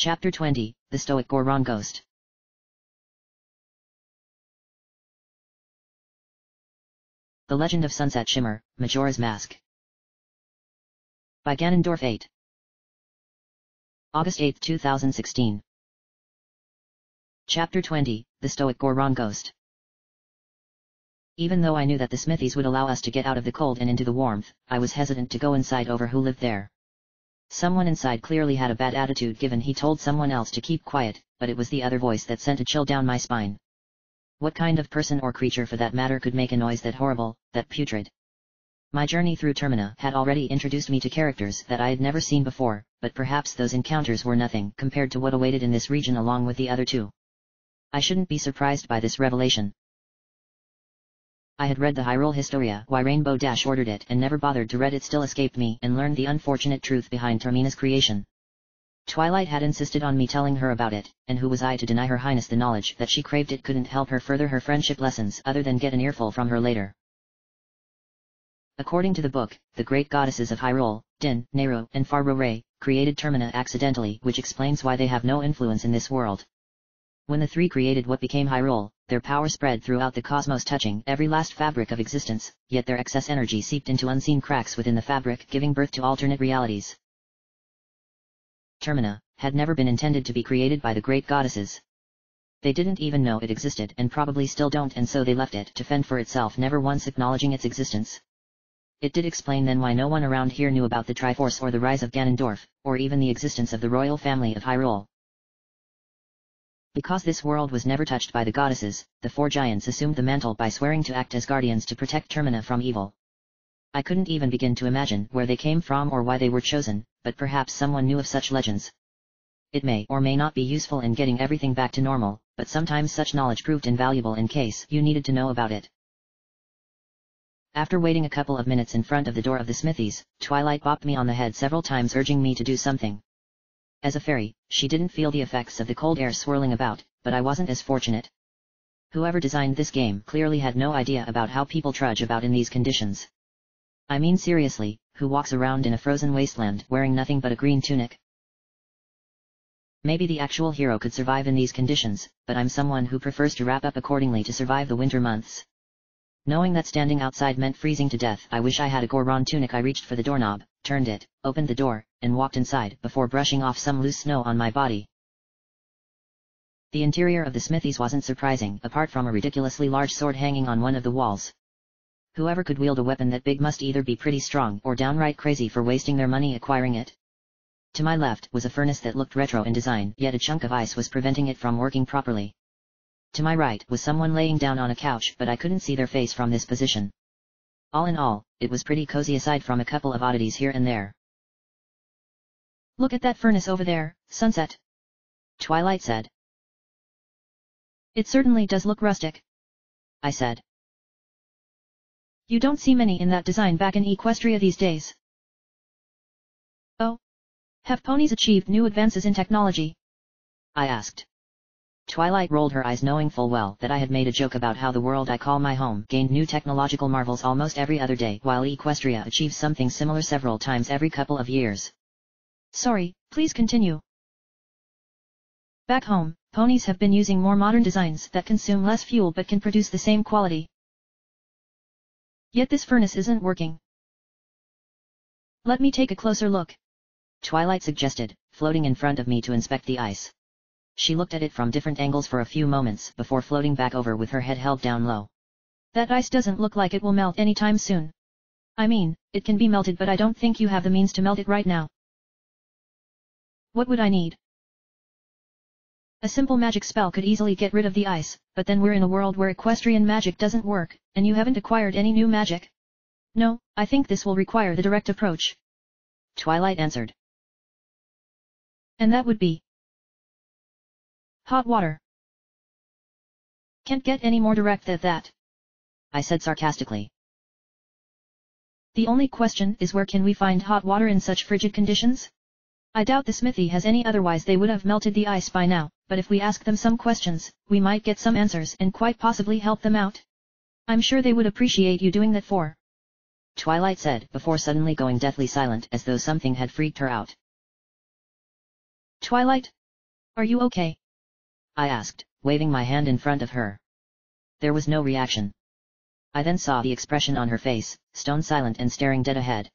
Chapter 20, The Stoic Goron Ghost. The Legend of Sunset Shimmer, Majora's Mask. By Ganondorf 8. August 8, 2016. Chapter 20, The Stoic Goron Ghost. Even though I knew that the smithies would allow us to get out of the cold and into the warmth, I was hesitant to go inside over who lived there. Someone inside clearly had a bad attitude given he told someone else to keep quiet, but it was the other voice that sent a chill down my spine. What kind of person or creature for that matter could make a noise that horrible, that putrid? My journey through Termina had already introduced me to characters that I had never seen before, but perhaps those encounters were nothing compared to what awaited in this region along with the other two. I shouldn't be surprised by this revelation. I had read the Hyrule Historia, why Rainbow Dash ordered it and never bothered to read it still escaped me and learned the unfortunate truth behind Termina's creation. Twilight had insisted on me telling her about it, and who was I to deny her highness the knowledge that she craved it couldn't help her further her friendship lessons other than get an earful from her later. According to the book, the great goddesses of Hyrule, Din, Nayru, and Farore, created Termina accidentally which explains why they have no influence in this world. When the three created what became Hyrule, their power spread throughout the cosmos touching every last fabric of existence, yet their excess energy seeped into unseen cracks within the fabric giving birth to alternate realities. Termina, had never been intended to be created by the great goddesses. They didn't even know it existed and probably still don't and so they left it to fend for itself never once acknowledging its existence. It did explain then why no one around here knew about the Triforce or the rise of Ganondorf, or even the existence of the royal family of Hyrule. Because this world was never touched by the goddesses, the four giants assumed the mantle by swearing to act as guardians to protect Termina from evil. I couldn't even begin to imagine where they came from or why they were chosen, but perhaps someone knew of such legends. It may or may not be useful in getting everything back to normal, but sometimes such knowledge proved invaluable in case you needed to know about it. After waiting a couple of minutes in front of the door of the smithies, Twilight bopped me on the head several times urging me to do something. As a fairy, she didn't feel the effects of the cold air swirling about, but I wasn't as fortunate. Whoever designed this game clearly had no idea about how people trudge about in these conditions. I mean seriously, who walks around in a frozen wasteland wearing nothing but a green tunic? Maybe the actual hero could survive in these conditions, but I'm someone who prefers to wrap up accordingly to survive the winter months. Knowing that standing outside meant freezing to death I wish I had a Goron tunic I reached for the doorknob, turned it, opened the door, and walked inside before brushing off some loose snow on my body. The interior of the smithies wasn't surprising apart from a ridiculously large sword hanging on one of the walls. Whoever could wield a weapon that big must either be pretty strong or downright crazy for wasting their money acquiring it. To my left was a furnace that looked retro in design yet a chunk of ice was preventing it from working properly. To my right was someone laying down on a couch but I couldn't see their face from this position. All in all, it was pretty cozy aside from a couple of oddities here and there. Look at that furnace over there, Sunset. Twilight said. It certainly does look rustic. I said. You don't see many in that design back in Equestria these days. Oh? Have ponies achieved new advances in technology? I asked. Twilight rolled her eyes knowing full well that I had made a joke about how the world I call my home gained new technological marvels almost every other day while Equestria achieves something similar several times every couple of years. Sorry, please continue. Back home, ponies have been using more modern designs that consume less fuel but can produce the same quality. Yet this furnace isn't working. Let me take a closer look. Twilight suggested, floating in front of me to inspect the ice. She looked at it from different angles for a few moments before floating back over with her head held down low. That ice doesn't look like it will melt anytime soon. I mean, it can be melted but I don't think you have the means to melt it right now. What would I need? A simple magic spell could easily get rid of the ice, but then we're in a world where equestrian magic doesn't work, and you haven't acquired any new magic. No, I think this will require the direct approach. Twilight answered. And that would be hot water. Can't get any more direct than that. I said sarcastically. The only question is where can we find hot water in such frigid conditions? I doubt the smithy has any otherwise they would have melted the ice by now, but if we ask them some questions, we might get some answers and quite possibly help them out. I'm sure they would appreciate you doing that for. Twilight said before suddenly going deathly silent as though something had freaked her out. Twilight, Are you okay? I asked, waving my hand in front of her. There was no reaction. I then saw the expression on her face, stone silent and staring dead ahead.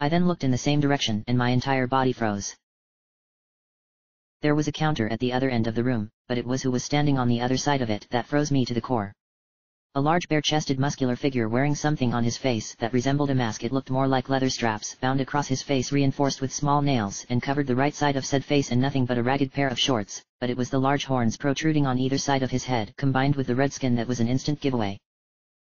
I then looked in the same direction and my entire body froze. There was a counter at the other end of the room, but it was who was standing on the other side of it that froze me to the core. A large bare-chested muscular figure wearing something on his face that resembled a mask it looked more like leather straps bound across his face reinforced with small nails and covered the right side of said face and nothing but a ragged pair of shorts, but it was the large horns protruding on either side of his head combined with the red skin that was an instant giveaway.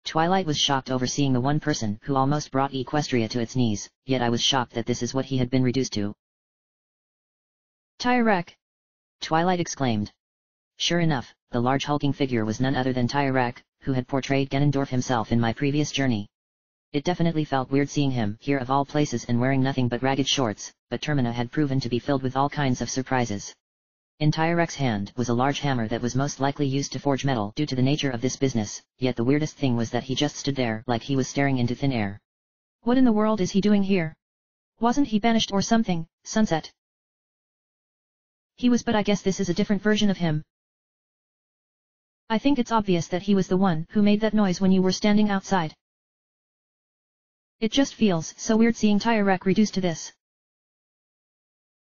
Twilight was shocked over seeing the one person who almost brought Equestria to its knees, yet I was shocked that this is what he had been reduced to. Tirek! Twilight exclaimed. Sure enough, the large hulking figure was none other than Tirek, who had portrayed Ganondorf himself in my previous journey. It definitely felt weird seeing him here of all places and wearing nothing but ragged shorts, but Termina had proven to be filled with all kinds of surprises. In Tirek's hand was a large hammer that was most likely used to forge metal due to the nature of this business, yet the weirdest thing was that he just stood there like he was staring into thin air. What in the world is he doing here? Wasn't he banished or something, Sunset? He was but I guess this is a different version of him. I think it's obvious that he was the one who made that noise when you were standing outside. It just feels so weird seeing Tirek reduced to this.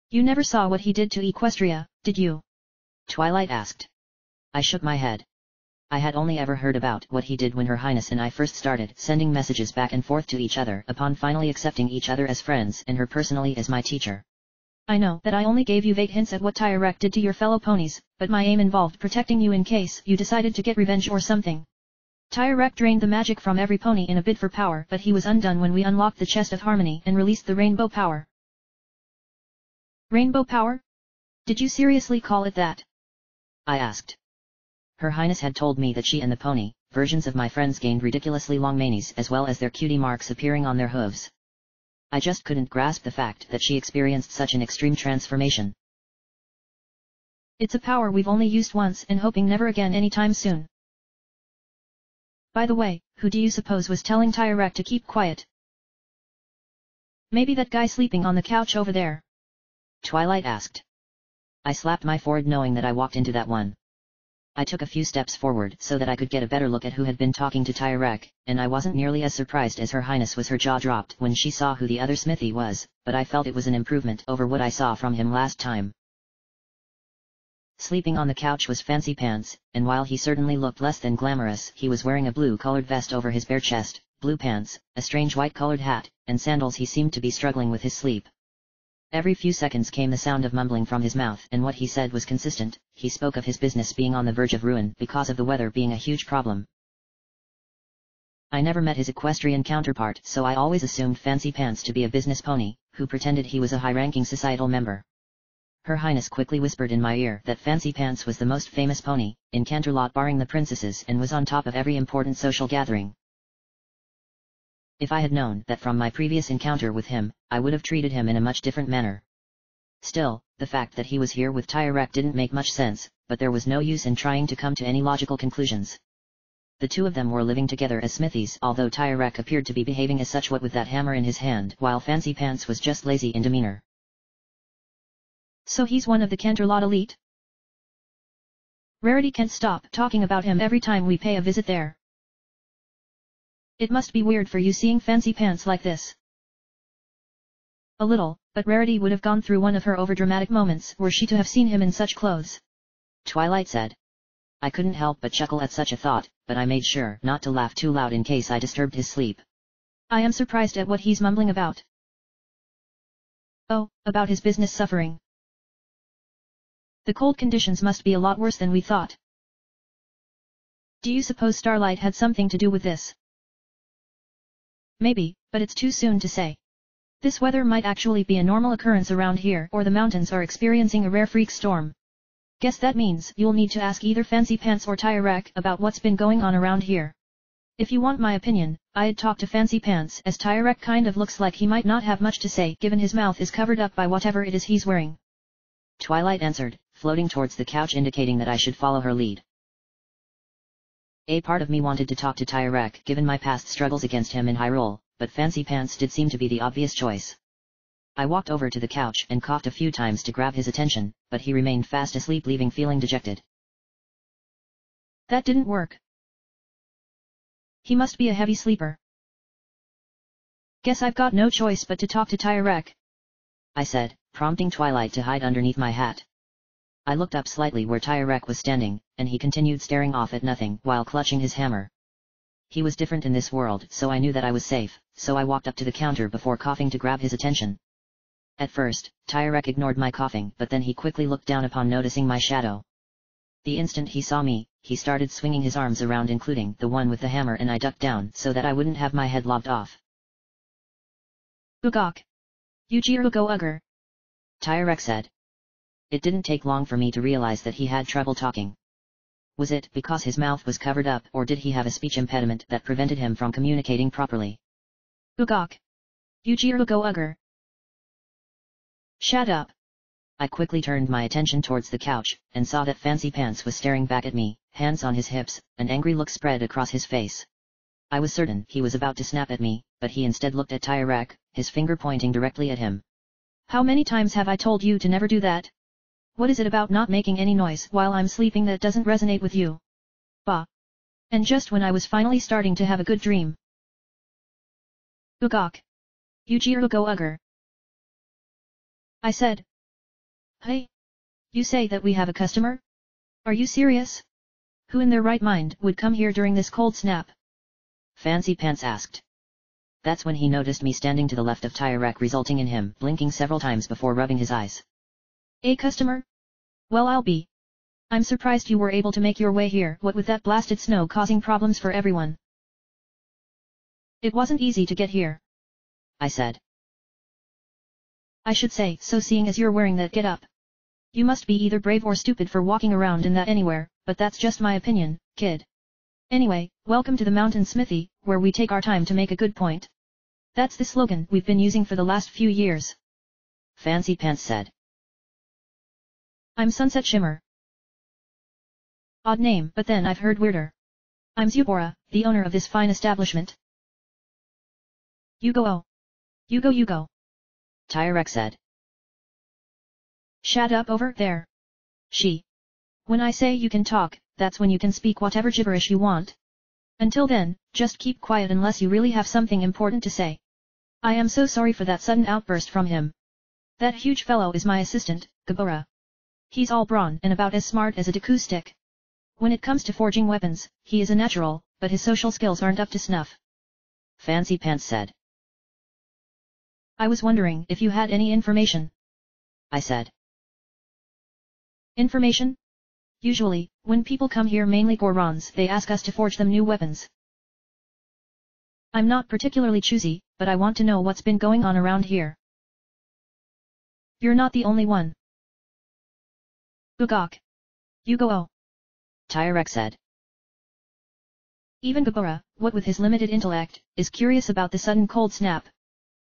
You never saw what he did to Equestria, did you? Twilight asked. I shook my head. I had only ever heard about what he did when Her Highness and I first started sending messages back and forth to each other upon finally accepting each other as friends and her personally as my teacher. I know that I only gave you vague hints at what Tirek did to your fellow ponies, but my aim involved protecting you in case you decided to get revenge or something. Tirek drained the magic from every pony in a bid for power but he was undone when we unlocked the Chest of Harmony and released the Rainbow Power. Rainbow Power? Did you seriously call it that? I asked. Her Highness had told me that she and the pony, versions of my friends gained ridiculously long manes as well as their cutie marks appearing on their hooves. I just couldn't grasp the fact that she experienced such an extreme transformation. It's a power we've only used once and hoping never again anytime soon. By the way, who do you suppose was telling Tirek to keep quiet? Maybe that guy sleeping on the couch over there. Twilight asked. I slapped my forehead knowing that I walked into that one. I took a few steps forward so that I could get a better look at who had been talking to Tirek, and I wasn't nearly as surprised as her highness was her jaw dropped when she saw who the other smithy was, but I felt it was an improvement over what I saw from him last time. Sleeping on the couch was Fancy Pants, and while he certainly looked less than glamorous he was wearing a blue-colored vest over his bare chest, blue pants, a strange white-colored hat, and sandals he seemed to be struggling with his sleep. Every few seconds came the sound of mumbling from his mouth and what he said was consistent, he spoke of his business being on the verge of ruin because of the weather being a huge problem. I never met his equestrian counterpart so I always assumed Fancy Pants to be a business pony, who pretended he was a high-ranking societal member. Her Highness quickly whispered in my ear that Fancy Pants was the most famous pony, in Canterlot barring the princesses and was on top of every important social gathering. If I had known that from my previous encounter with him, I would have treated him in a much different manner. Still, the fact that he was here with Tirek didn't make much sense, but there was no use in trying to come to any logical conclusions. The two of them were living together as smithies although Tirek appeared to be behaving as such what with that hammer in his hand while Fancy Pants was just lazy in demeanor. So he's one of the Canterlot elite? Rarity can't stop talking about him every time we pay a visit there. It must be weird for you seeing fancy pants like this. A little, but Rarity would have gone through one of her overdramatic moments were she to have seen him in such clothes. Twilight said. I couldn't help but chuckle at such a thought, but I made sure not to laugh too loud in case I disturbed his sleep. I am surprised at what he's mumbling about. Oh, about his business suffering. The cold conditions must be a lot worse than we thought. Do you suppose Starlight had something to do with this? Maybe, but it's too soon to say. This weather might actually be a normal occurrence around here or the mountains are experiencing a rare freak storm. Guess that means you'll need to ask either Fancy Pants or Tirek about what's been going on around here. If you want my opinion, I'd talk to Fancy Pants as Tirek kind of looks like he might not have much to say given his mouth is covered up by whatever it is he's wearing. Twilight answered, floating towards the couch indicating that I should follow her lead. A part of me wanted to talk to Tirek given my past struggles against him in Hyrule, but Fancy Pants did seem to be the obvious choice. I walked over to the couch and coughed a few times to grab his attention, but he remained fast asleep leaving feeling dejected. That didn't work. He must be a heavy sleeper. Guess I've got no choice but to talk to Tirek. I said, prompting Twilight to hide underneath my hat. I looked up slightly where Tirek was standing, and he continued staring off at nothing while clutching his hammer. He was different in this world so I knew that I was safe, so I walked up to the counter before coughing to grab his attention. At first, Tirek ignored my coughing but then he quickly looked down upon noticing my shadow. The instant he saw me, he started swinging his arms around including the one with the hammer and I ducked down so that I wouldn't have my head lobbed off. Ugok. Yujiro go ugger. Tirek said. It didn't take long for me to realize that he had trouble talking. Was it because his mouth was covered up or did he have a speech impediment that prevented him from communicating properly? Ugok. Yujiro go ugger. Shut up. I quickly turned my attention towards the couch, and saw that Fancy Pants was staring back at me, hands on his hips, an angry look spread across his face. I was certain he was about to snap at me, but he instead looked at Tirek, his finger pointing directly at him. How many times have I told you to never do that? What is it about not making any noise while I'm sleeping that doesn't resonate with you? Bah. And just when I was finally starting to have a good dream. Ugok. Yujiro go ugger. I said. Hey. You say that we have a customer? Are you serious? Who in their right mind would come here during this cold snap? Fancy Pants asked. That's when he noticed me standing to the left of Tirek resulting in him blinking several times before rubbing his eyes. A customer? Well I'll be. I'm surprised you were able to make your way here, what with that blasted snow causing problems for everyone. It wasn't easy to get here. I said. I should say, so seeing as you're wearing that get-up. You must be either brave or stupid for walking around in that anywhere, but that's just my opinion, kid. Anyway, welcome to the Mountain Smithy, where we take our time to make a good point. That's the slogan we've been using for the last few years. Fancy Pants said. I'm Sunset Shimmer. Odd name, but then I've heard weirder. I'm Zubora, the owner of this fine establishment. You go oh. You go you go. Tirek said. Shut up over there. She. When I say you can talk, that's when you can speak whatever gibberish you want. Until then, just keep quiet unless you really have something important to say. I am so sorry for that sudden outburst from him. That huge fellow is my assistant, Gabora. He's all brawn and about as smart as a Deku stick. When it comes to forging weapons, he is a natural, but his social skills aren't up to snuff. Fancy Pants said. I was wondering if you had any information. I said. Information? Usually, when people come here mainly Gorons they ask us to forge them new weapons. I'm not particularly choosy, but I want to know what's been going on around here. You're not the only one. Ugok. You go oh. Tirek said. Even Gabora, what with his limited intellect, is curious about the sudden cold snap.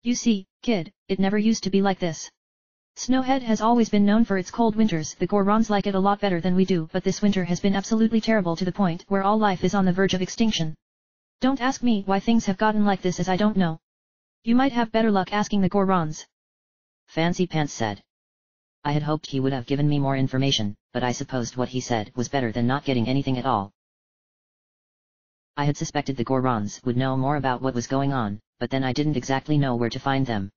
You see, kid, it never used to be like this. Snowhead has always been known for its cold winters. The Gorons like it a lot better than we do, but this winter has been absolutely terrible to the point where all life is on the verge of extinction. Don't ask me why things have gotten like this as I don't know. You might have better luck asking the Gorons. Fancy Pants said. I had hoped he would have given me more information, but I supposed what he said was better than not getting anything at all. I had suspected the Gorons would know more about what was going on, but then I didn't exactly know where to find them.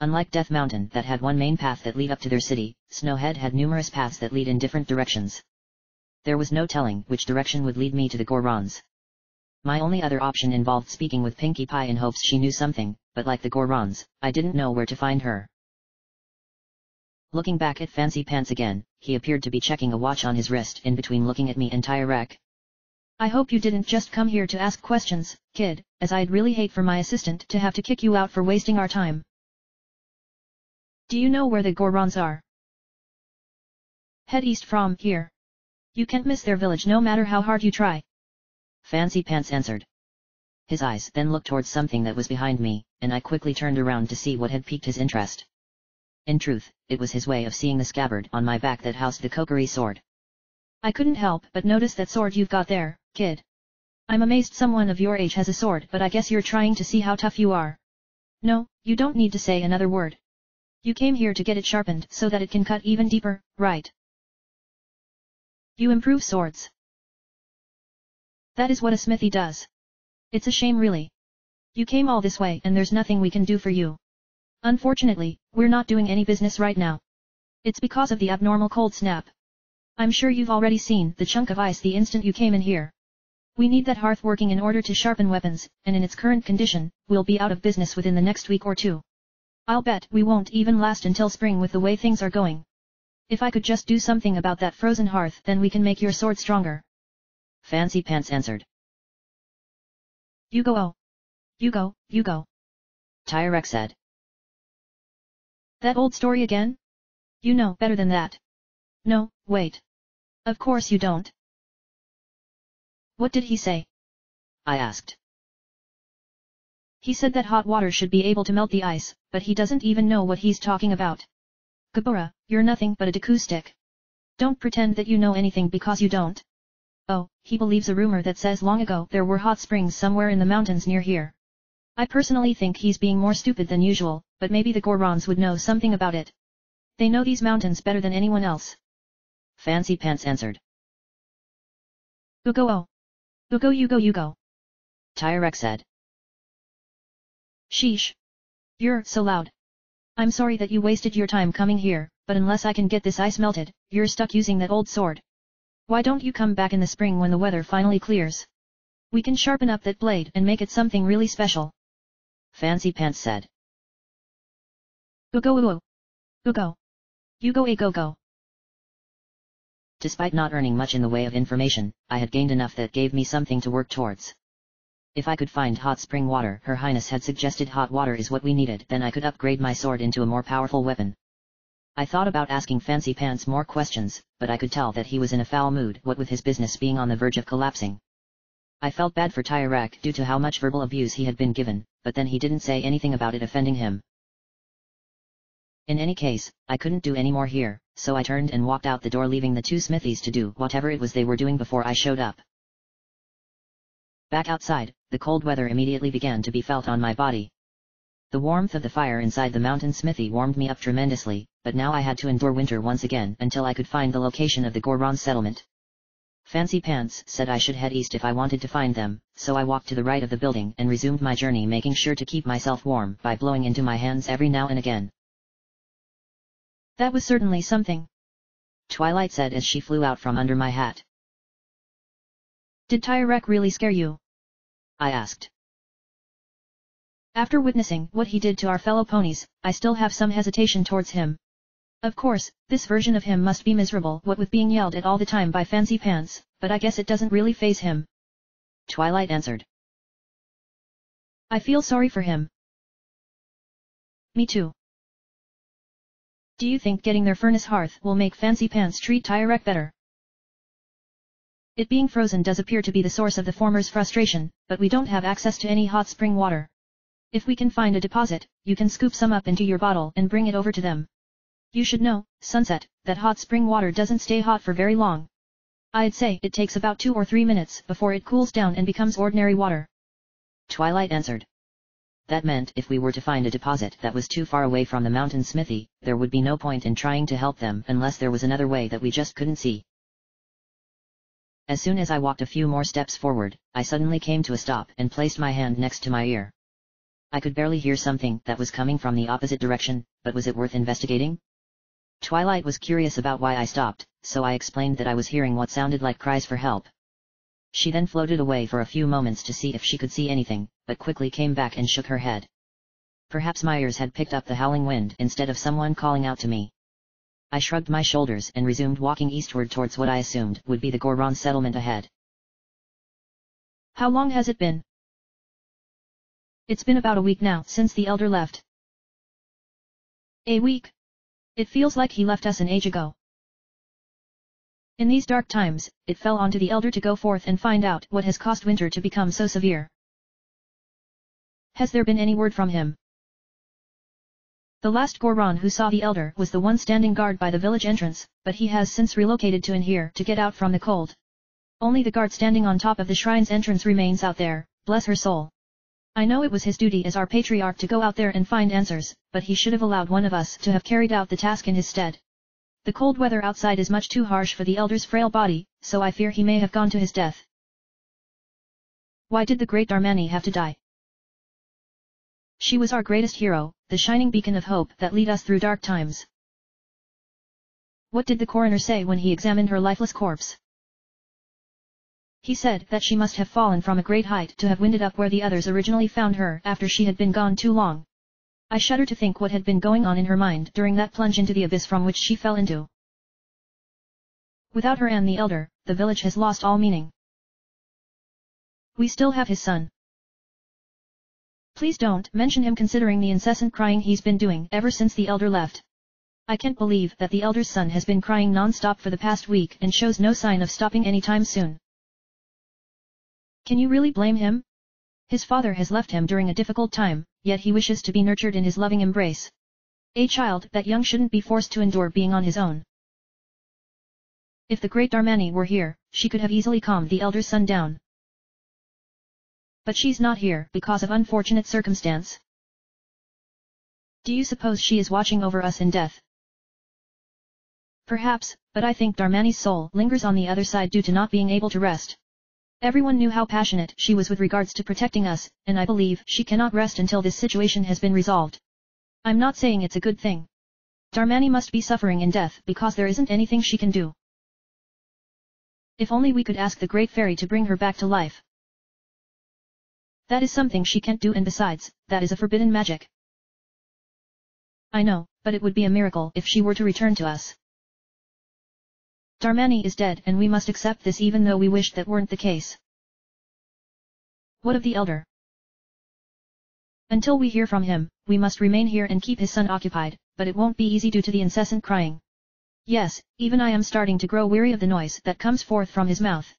Unlike Death Mountain that had one main path that lead up to their city, Snowhead had numerous paths that lead in different directions. There was no telling which direction would lead me to the Gorons. My only other option involved speaking with Pinkie Pie in hopes she knew something, but like the Gorons, I didn't know where to find her. Looking back at Fancy Pants again, he appeared to be checking a watch on his wrist in between looking at me and Tirek. I hope you didn't just come here to ask questions, kid, as I'd really hate for my assistant to have to kick you out for wasting our time. Do you know where the Gorons are? Head east from here. You can't miss their village no matter how hard you try. Fancy Pants answered. His eyes then looked towards something that was behind me, and I quickly turned around to see what had piqued his interest. In truth, it was his way of seeing the scabbard on my back that housed the Kokiri sword. I couldn't help but notice that sword you've got there, kid. I'm amazed someone of your age has a sword but I guess you're trying to see how tough you are. No, you don't need to say another word. You came here to get it sharpened so that it can cut even deeper, right? You improve swords. That is what a smithy does. It's a shame really. You came all this way and there's nothing we can do for you. Unfortunately, we're not doing any business right now. It's because of the abnormal cold snap. I'm sure you've already seen the chunk of ice the instant you came in here. We need that hearth working in order to sharpen weapons, and in its current condition, we'll be out of business within the next week or two. I'll bet we won't even last until spring with the way things are going. If I could just do something about that frozen hearth then we can make your sword stronger. Fancy Pants answered. You go oh. You go, you go. Tirek said. That old story again? You know better than that. No, wait. Of course you don't. What did he say? I asked. He said that hot water should be able to melt the ice, but he doesn't even know what he's talking about. Gabora, you're nothing but a Deku stick. Don't pretend that you know anything because you don't. Oh, he believes a rumor that says long ago there were hot springs somewhere in the mountains near here. I personally think he's being more stupid than usual, but maybe the Gorons would know something about it. They know these mountains better than anyone else. Fancy Pants answered. Go go oh. Go go you go you go. Tirek said. Sheesh. You're so loud. I'm sorry that you wasted your time coming here, but unless I can get this ice melted, you're stuck using that old sword. Why don't you come back in the spring when the weather finally clears? We can sharpen up that blade and make it something really special. Fancy Pants said. Go go go. Go go. A go go. Despite not earning much in the way of information, I had gained enough that gave me something to work towards. If I could find hot spring water, Her Highness had suggested hot water is what we needed, then I could upgrade my sword into a more powerful weapon. I thought about asking Fancy Pants more questions, but I could tell that he was in a foul mood, what with his business being on the verge of collapsing. I felt bad for Tirek due to how much verbal abuse he had been given, but then he didn't say anything about it offending him. In any case, I couldn't do any more here, so I turned and walked out the door leaving the two smithies to do whatever it was they were doing before I showed up. Back outside, the cold weather immediately began to be felt on my body. The warmth of the fire inside the mountain smithy warmed me up tremendously, but now I had to endure winter once again until I could find the location of the Goron settlement. Fancy Pants said I should head east if I wanted to find them, so I walked to the right of the building and resumed my journey making sure to keep myself warm by blowing into my hands every now and again. That was certainly something. Twilight said as she flew out from under my hat. Did Tirek really scare you? I asked. After witnessing what he did to our fellow ponies, I still have some hesitation towards him. Of course, this version of him must be miserable what with being yelled at all the time by Fancy Pants, but I guess it doesn't really phase him. Twilight answered. I feel sorry for him. Me too. Do you think getting their furnace hearth will make Fancy Pants treat Tirek better? It being frozen does appear to be the source of the former's frustration, but we don't have access to any hot spring water. If we can find a deposit, you can scoop some up into your bottle and bring it over to them. You should know, Sunset, that hot spring water doesn't stay hot for very long. I'd say it takes about two or three minutes before it cools down and becomes ordinary water. Twilight answered. That meant if we were to find a deposit that was too far away from the mountain smithy, there would be no point in trying to help them unless there was another way that we just couldn't see. As soon as I walked a few more steps forward, I suddenly came to a stop and placed my hand next to my ear. I could barely hear something that was coming from the opposite direction, but was it worth investigating? Twilight was curious about why I stopped, so I explained that I was hearing what sounded like cries for help. She then floated away for a few moments to see if she could see anything, but quickly came back and shook her head. Perhaps my ears had picked up the howling wind instead of someone calling out to me. I shrugged my shoulders and resumed walking eastward towards what I assumed would be the Goron settlement ahead. How long has it been? It's been about a week now since the elder left. A week? It feels like he left us an age ago. In these dark times, it fell onto the elder to go forth and find out what has caused winter to become so severe. Has there been any word from him? The last Goron who saw the elder was the one standing guard by the village entrance, but he has since relocated to in here to get out from the cold. Only the guard standing on top of the shrine's entrance remains out there, bless her soul. I know it was his duty as our patriarch to go out there and find answers, but he should have allowed one of us to have carried out the task in his stead. The cold weather outside is much too harsh for the elder's frail body, so I fear he may have gone to his death. Why did the great Darmani have to die? She was our greatest hero, the shining beacon of hope that lead us through dark times. What did the coroner say when he examined her lifeless corpse? He said that she must have fallen from a great height to have winded up where the others originally found her after she had been gone too long. I shudder to think what had been going on in her mind during that plunge into the abyss from which she fell into. Without her and the elder, the village has lost all meaning. We still have his son. Please don't mention him considering the incessant crying he's been doing ever since the elder left. I can't believe that the elder's son has been crying non-stop for the past week and shows no sign of stopping anytime soon. Can you really blame him? His father has left him during a difficult time, yet he wishes to be nurtured in his loving embrace. A child that young shouldn't be forced to endure being on his own. If the great Darmani were here, she could have easily calmed the elder son down. But she's not here because of unfortunate circumstance. Do you suppose she is watching over us in death? Perhaps, but I think Darmani's soul lingers on the other side due to not being able to rest. Everyone knew how passionate she was with regards to protecting us, and I believe she cannot rest until this situation has been resolved. I'm not saying it's a good thing. Darmani must be suffering in death because there isn't anything she can do. If only we could ask the Great Fairy to bring her back to life. That is something she can't do and besides, that is a forbidden magic. I know, but it would be a miracle if she were to return to us. Darmani is dead and we must accept this even though we wished that weren't the case. What of the elder? Until we hear from him, we must remain here and keep his son occupied, but it won't be easy due to the incessant crying. Yes, even I am starting to grow weary of the noise that comes forth from his mouth.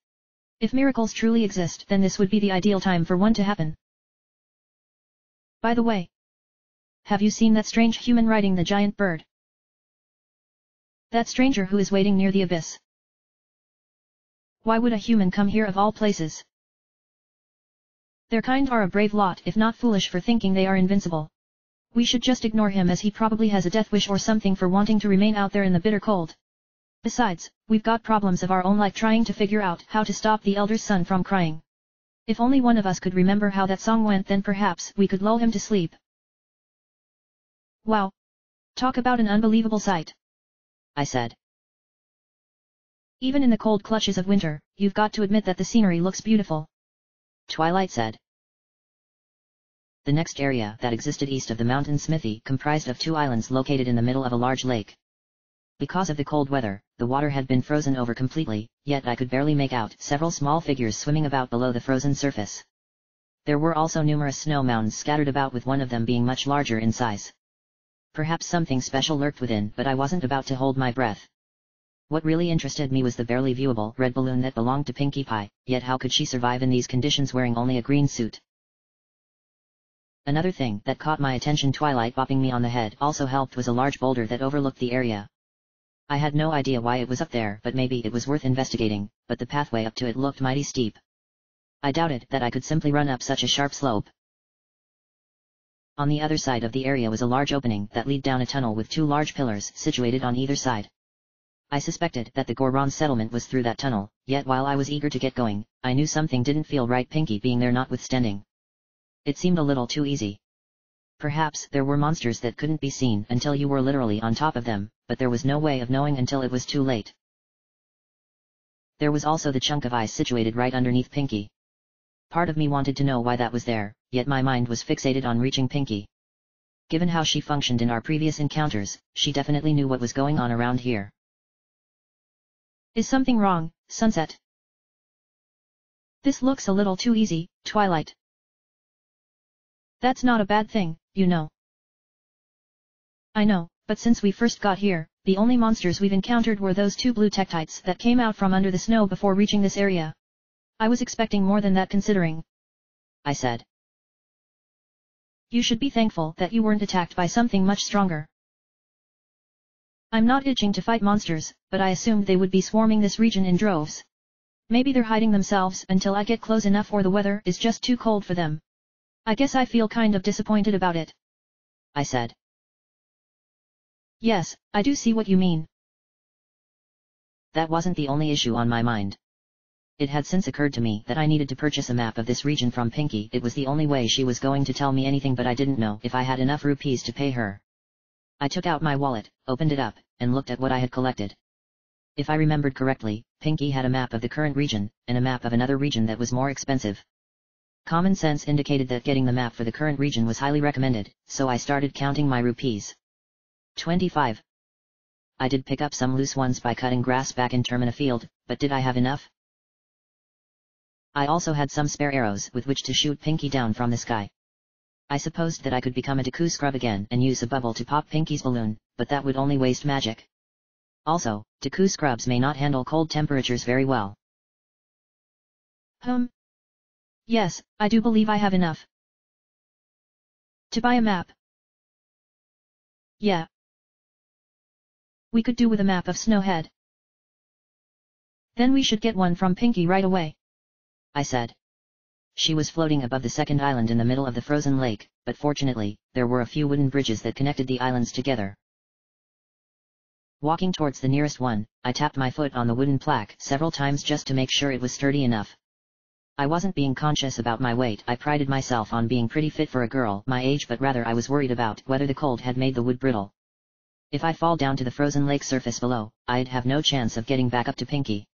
If miracles truly exist then this would be the ideal time for one to happen. By the way, have you seen that strange human riding the giant bird? That stranger who is waiting near the abyss. Why would a human come here of all places? Their kind are a brave lot if not foolish for thinking they are invincible. We should just ignore him as he probably has a death wish or something for wanting to remain out there in the bitter cold. Besides, we've got problems of our own like trying to figure out how to stop the elder's son from crying. If only one of us could remember how that song went then perhaps we could lull him to sleep. Wow! Talk about an unbelievable sight. I said. Even in the cold clutches of winter, you've got to admit that the scenery looks beautiful. Twilight said. The next area that existed east of the mountain Smithy comprised of two islands located in the middle of a large lake. Because of the cold weather, the water had been frozen over completely, yet I could barely make out several small figures swimming about below the frozen surface. There were also numerous snow mounds scattered about with one of them being much larger in size. Perhaps something special lurked within, but I wasn't about to hold my breath. What really interested me was the barely viewable red balloon that belonged to Pinkie Pie, yet how could she survive in these conditions wearing only a green suit? Another thing that caught my attention Twilight bopping me on the head also helped was a large boulder that overlooked the area. I had no idea why it was up there but maybe it was worth investigating, but the pathway up to it looked mighty steep. I doubted that I could simply run up such a sharp slope, on the other side of the area was a large opening that lead down a tunnel with two large pillars situated on either side. I suspected that the Goron settlement was through that tunnel, yet while I was eager to get going, I knew something didn't feel right Pinkie being there notwithstanding. It seemed a little too easy. Perhaps there were monsters that couldn't be seen until you were literally on top of them, but there was no way of knowing until it was too late. There was also the chunk of ice situated right underneath Pinkie. Part of me wanted to know why that was there, yet my mind was fixated on reaching Pinkie. Given how she functioned in our previous encounters, she definitely knew what was going on around here. Is something wrong, Sunset? This looks a little too easy, Twilight. That's not a bad thing, you know. I know, but since we first got here, the only monsters we've encountered were those two blue tektites that came out from under the snow before reaching this area. I was expecting more than that considering. I said. You should be thankful that you weren't attacked by something much stronger. I'm not itching to fight monsters, but I assumed they would be swarming this region in droves. Maybe they're hiding themselves until I get close enough or the weather is just too cold for them. I guess I feel kind of disappointed about it. I said. Yes, I do see what you mean. That wasn't the only issue on my mind. It had since occurred to me that I needed to purchase a map of this region from Pinkie. It was the only way she was going to tell me anything but I didn't know if I had enough rupees to pay her. I took out my wallet, opened it up, and looked at what I had collected. If I remembered correctly, Pinkie had a map of the current region, and a map of another region that was more expensive. Common sense indicated that getting the map for the current region was highly recommended, so I started counting my rupees. 25. I did pick up some loose ones by cutting grass back in Termina field, but did I have enough? I also had some spare arrows with which to shoot Pinkie down from the sky. I supposed that I could become a Deku scrub again and use a bubble to pop Pinkie's balloon, but that would only waste magic. Also, Deku scrubs may not handle cold temperatures very well. Hmm. Yes, I do believe I have enough. To buy a map. Yeah. We could do with a map of Snowhead. Then we should get one from Pinkie right away. I said. She was floating above the second island in the middle of the frozen lake, but fortunately, there were a few wooden bridges that connected the islands together. Walking towards the nearest one, I tapped my foot on the wooden plaque several times just to make sure it was sturdy enough. I wasn't being conscious about my weight, I prided myself on being pretty fit for a girl my age but rather I was worried about whether the cold had made the wood brittle. If I fall down to the frozen lake surface below, I'd have no chance of getting back up to Pinkie.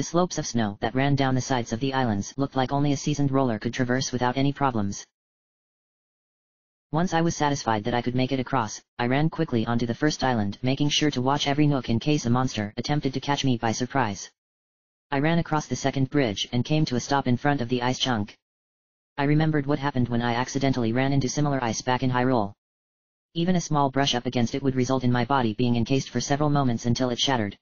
The slopes of snow that ran down the sides of the islands looked like only a seasoned roller could traverse without any problems. Once I was satisfied that I could make it across, I ran quickly onto the first island making sure to watch every nook in case a monster attempted to catch me by surprise. I ran across the second bridge and came to a stop in front of the ice chunk. I remembered what happened when I accidentally ran into similar ice back in Hyrule. Even a small brush up against it would result in my body being encased for several moments until it shattered.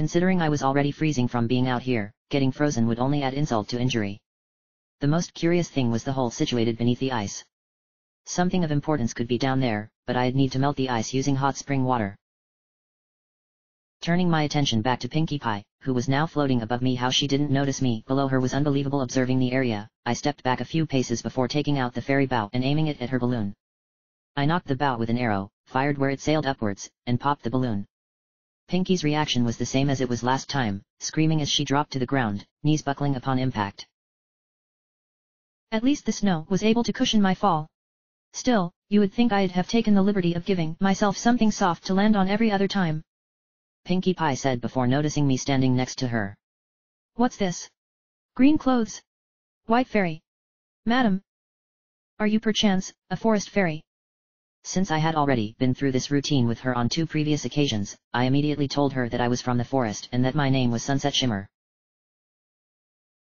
Considering I was already freezing from being out here, getting frozen would only add insult to injury. The most curious thing was the hole situated beneath the ice. Something of importance could be down there, but I'd need to melt the ice using hot spring water. Turning my attention back to Pinkie Pie, who was now floating above me how she didn't notice me below her was unbelievable observing the area, I stepped back a few paces before taking out the fairy bow and aiming it at her balloon. I knocked the bow with an arrow, fired where it sailed upwards, and popped the balloon. Pinkie's reaction was the same as it was last time, screaming as she dropped to the ground, knees buckling upon impact. At least the snow was able to cushion my fall. Still, you would think I'd have taken the liberty of giving myself something soft to land on every other time. Pinkie Pie said before noticing me standing next to her. What's this? Green clothes? White fairy? Madam? Are you perchance, a forest fairy? Since I had already been through this routine with her on two previous occasions, I immediately told her that I was from the forest and that my name was Sunset Shimmer.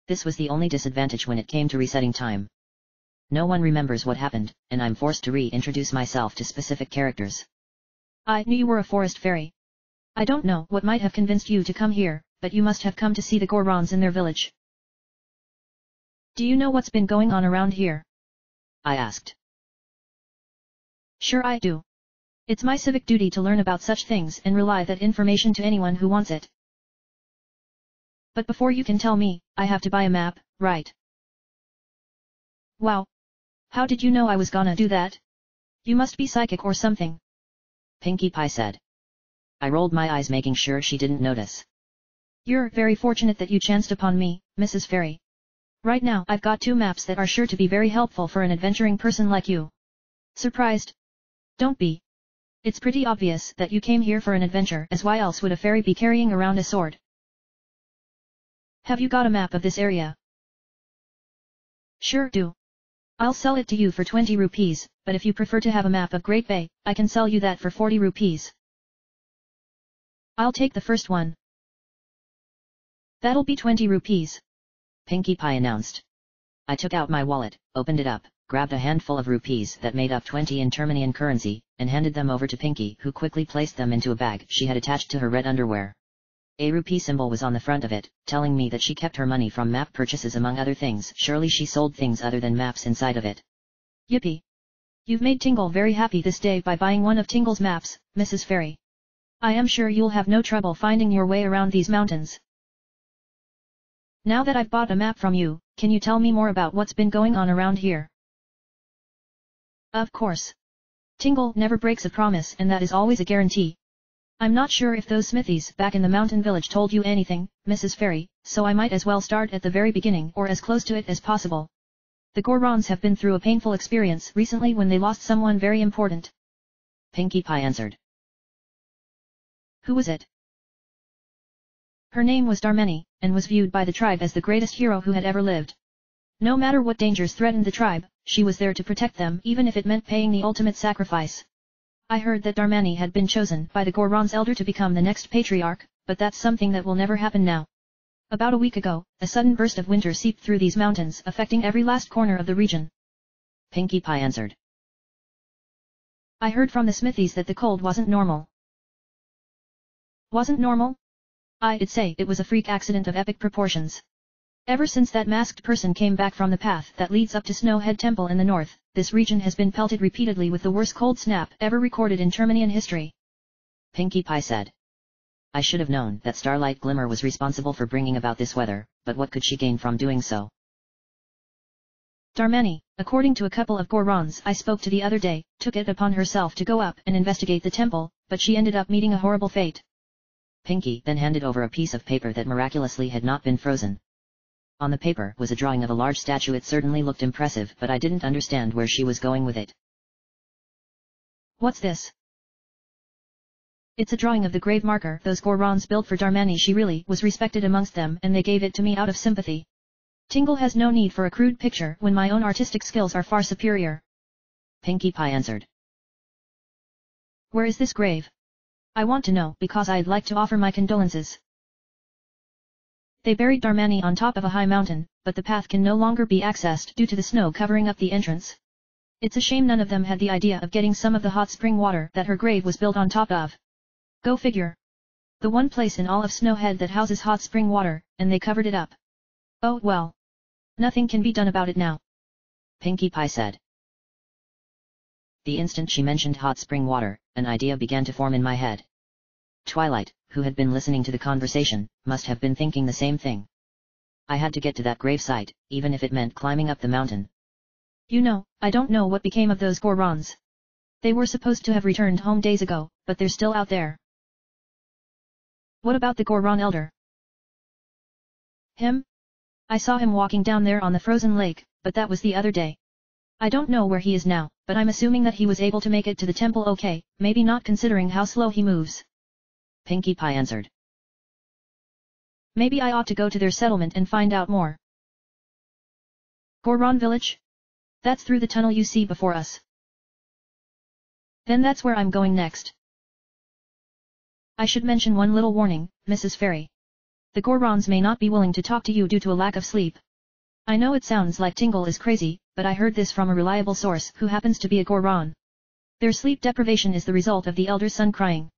This was the only disadvantage when it came to resetting time. No one remembers what happened, and I'm forced to reintroduce myself to specific characters. I knew you were a forest fairy. I don't know what might have convinced you to come here, but you must have come to see the Gorons in their village. Do you know what's been going on around here? I asked. Sure I do. It's my civic duty to learn about such things and rely that information to anyone who wants it. But before you can tell me, I have to buy a map, right? Wow. How did you know I was gonna do that? You must be psychic or something. Pinkie Pie said. I rolled my eyes making sure she didn't notice. You're very fortunate that you chanced upon me, Mrs. Fairy. Right now I've got two maps that are sure to be very helpful for an adventuring person like you. Surprised? Don't be. It's pretty obvious that you came here for an adventure as why else would a fairy be carrying around a sword? Have you got a map of this area? Sure do. I'll sell it to you for 20 rupees, but if you prefer to have a map of Great Bay, I can sell you that for 40 rupees. I'll take the first one. That'll be 20 rupees. Pinkie Pie announced. I took out my wallet, opened it up, grabbed a handful of rupees that made up 20 in Terminian currency, and handed them over to Pinkie who quickly placed them into a bag she had attached to her red underwear. A rupee symbol was on the front of it, telling me that she kept her money from map purchases among other things. Surely she sold things other than maps inside of it. Yippee! You've made Tingle very happy this day by buying one of Tingle's maps, Mrs. Fairy. I am sure you'll have no trouble finding your way around these mountains. Now that I've bought a map from you, can you tell me more about what's been going on around here? Of course. Tingle never breaks a promise and that is always a guarantee. I'm not sure if those smithies back in the mountain village told you anything, Mrs. Fairy, so I might as well start at the very beginning or as close to it as possible. The Gorons have been through a painful experience recently when they lost someone very important. Pinkie Pie answered. Who was it? Her name was Darmani, and was viewed by the tribe as the greatest hero who had ever lived. No matter what dangers threatened the tribe, she was there to protect them even if it meant paying the ultimate sacrifice. I heard that Darmani had been chosen by the Goron's elder to become the next patriarch, but that's something that will never happen now. About a week ago, a sudden burst of winter seeped through these mountains affecting every last corner of the region. Pinkie Pie answered. I heard from the smithies that the cold wasn't normal. Wasn't normal? I'd say it was a freak accident of epic proportions. Ever since that masked person came back from the path that leads up to Snowhead Temple in the north, this region has been pelted repeatedly with the worst cold snap ever recorded in Terminian history. Pinkie Pie said. I should have known that Starlight Glimmer was responsible for bringing about this weather, but what could she gain from doing so? Darmani, according to a couple of Gorons I spoke to the other day, took it upon herself to go up and investigate the temple, but she ended up meeting a horrible fate. Pinkie then handed over a piece of paper that miraculously had not been frozen. On the paper was a drawing of a large statue it certainly looked impressive but I didn't understand where she was going with it. What's this? It's a drawing of the grave marker those Gorons built for Darmani she really was respected amongst them and they gave it to me out of sympathy. Tingle has no need for a crude picture when my own artistic skills are far superior. Pinkie Pie answered. Where is this grave? I want to know because I'd like to offer my condolences. They buried Darmani on top of a high mountain, but the path can no longer be accessed due to the snow covering up the entrance. It's a shame none of them had the idea of getting some of the hot spring water that her grave was built on top of. Go figure. The one place in all of Snowhead that houses hot spring water, and they covered it up. Oh well. Nothing can be done about it now. Pinkie Pie said. The instant she mentioned hot spring water, an idea began to form in my head. Twilight, who had been listening to the conversation, must have been thinking the same thing. I had to get to that grave site, even if it meant climbing up the mountain. You know, I don't know what became of those Gorons. They were supposed to have returned home days ago, but they're still out there. What about the Goron Elder? Him? I saw him walking down there on the frozen lake, but that was the other day. I don't know where he is now, but I'm assuming that he was able to make it to the temple okay, maybe not considering how slow he moves. Pinkie Pie answered. Maybe I ought to go to their settlement and find out more. Goron village? That's through the tunnel you see before us. Then that's where I'm going next. I should mention one little warning, Mrs. Fairy. The Gorons may not be willing to talk to you due to a lack of sleep. I know it sounds like Tingle is crazy, but I heard this from a reliable source who happens to be a Goron. Their sleep deprivation is the result of the elder son crying.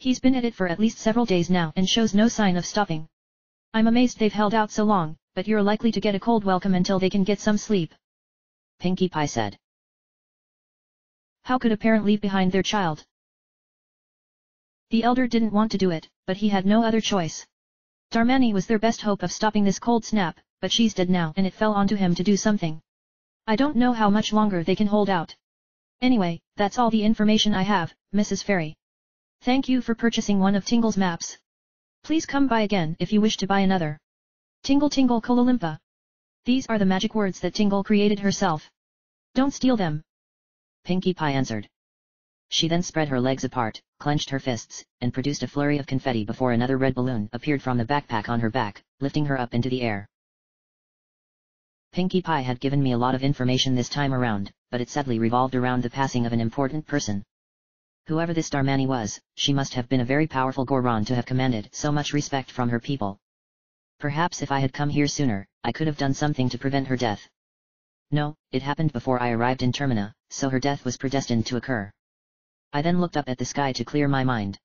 He's been at it for at least several days now and shows no sign of stopping. I'm amazed they've held out so long, but you're likely to get a cold welcome until they can get some sleep. Pinkie Pie said. How could a parent leave behind their child? The elder didn't want to do it, but he had no other choice. Darmani was their best hope of stopping this cold snap, but she's dead now and it fell onto him to do something. I don't know how much longer they can hold out. Anyway, that's all the information I have, Mrs. Fairy. Thank you for purchasing one of Tingle's maps. Please come by again if you wish to buy another. Tingle Tingle Kooloo-Limpah. These are the magic words that Tingle created herself. Don't steal them. Pinkie Pie answered. She then spread her legs apart, clenched her fists, and produced a flurry of confetti before another red balloon appeared from the backpack on her back, lifting her up into the air. Pinkie Pie had given me a lot of information this time around, but it sadly revolved around the passing of an important person. Whoever this Darmani was, she must have been a very powerful Goron to have commanded so much respect from her people. Perhaps if I had come here sooner, I could have done something to prevent her death. No, it happened before I arrived in Termina, so her death was predestined to occur. I then looked up at the sky to clear my mind.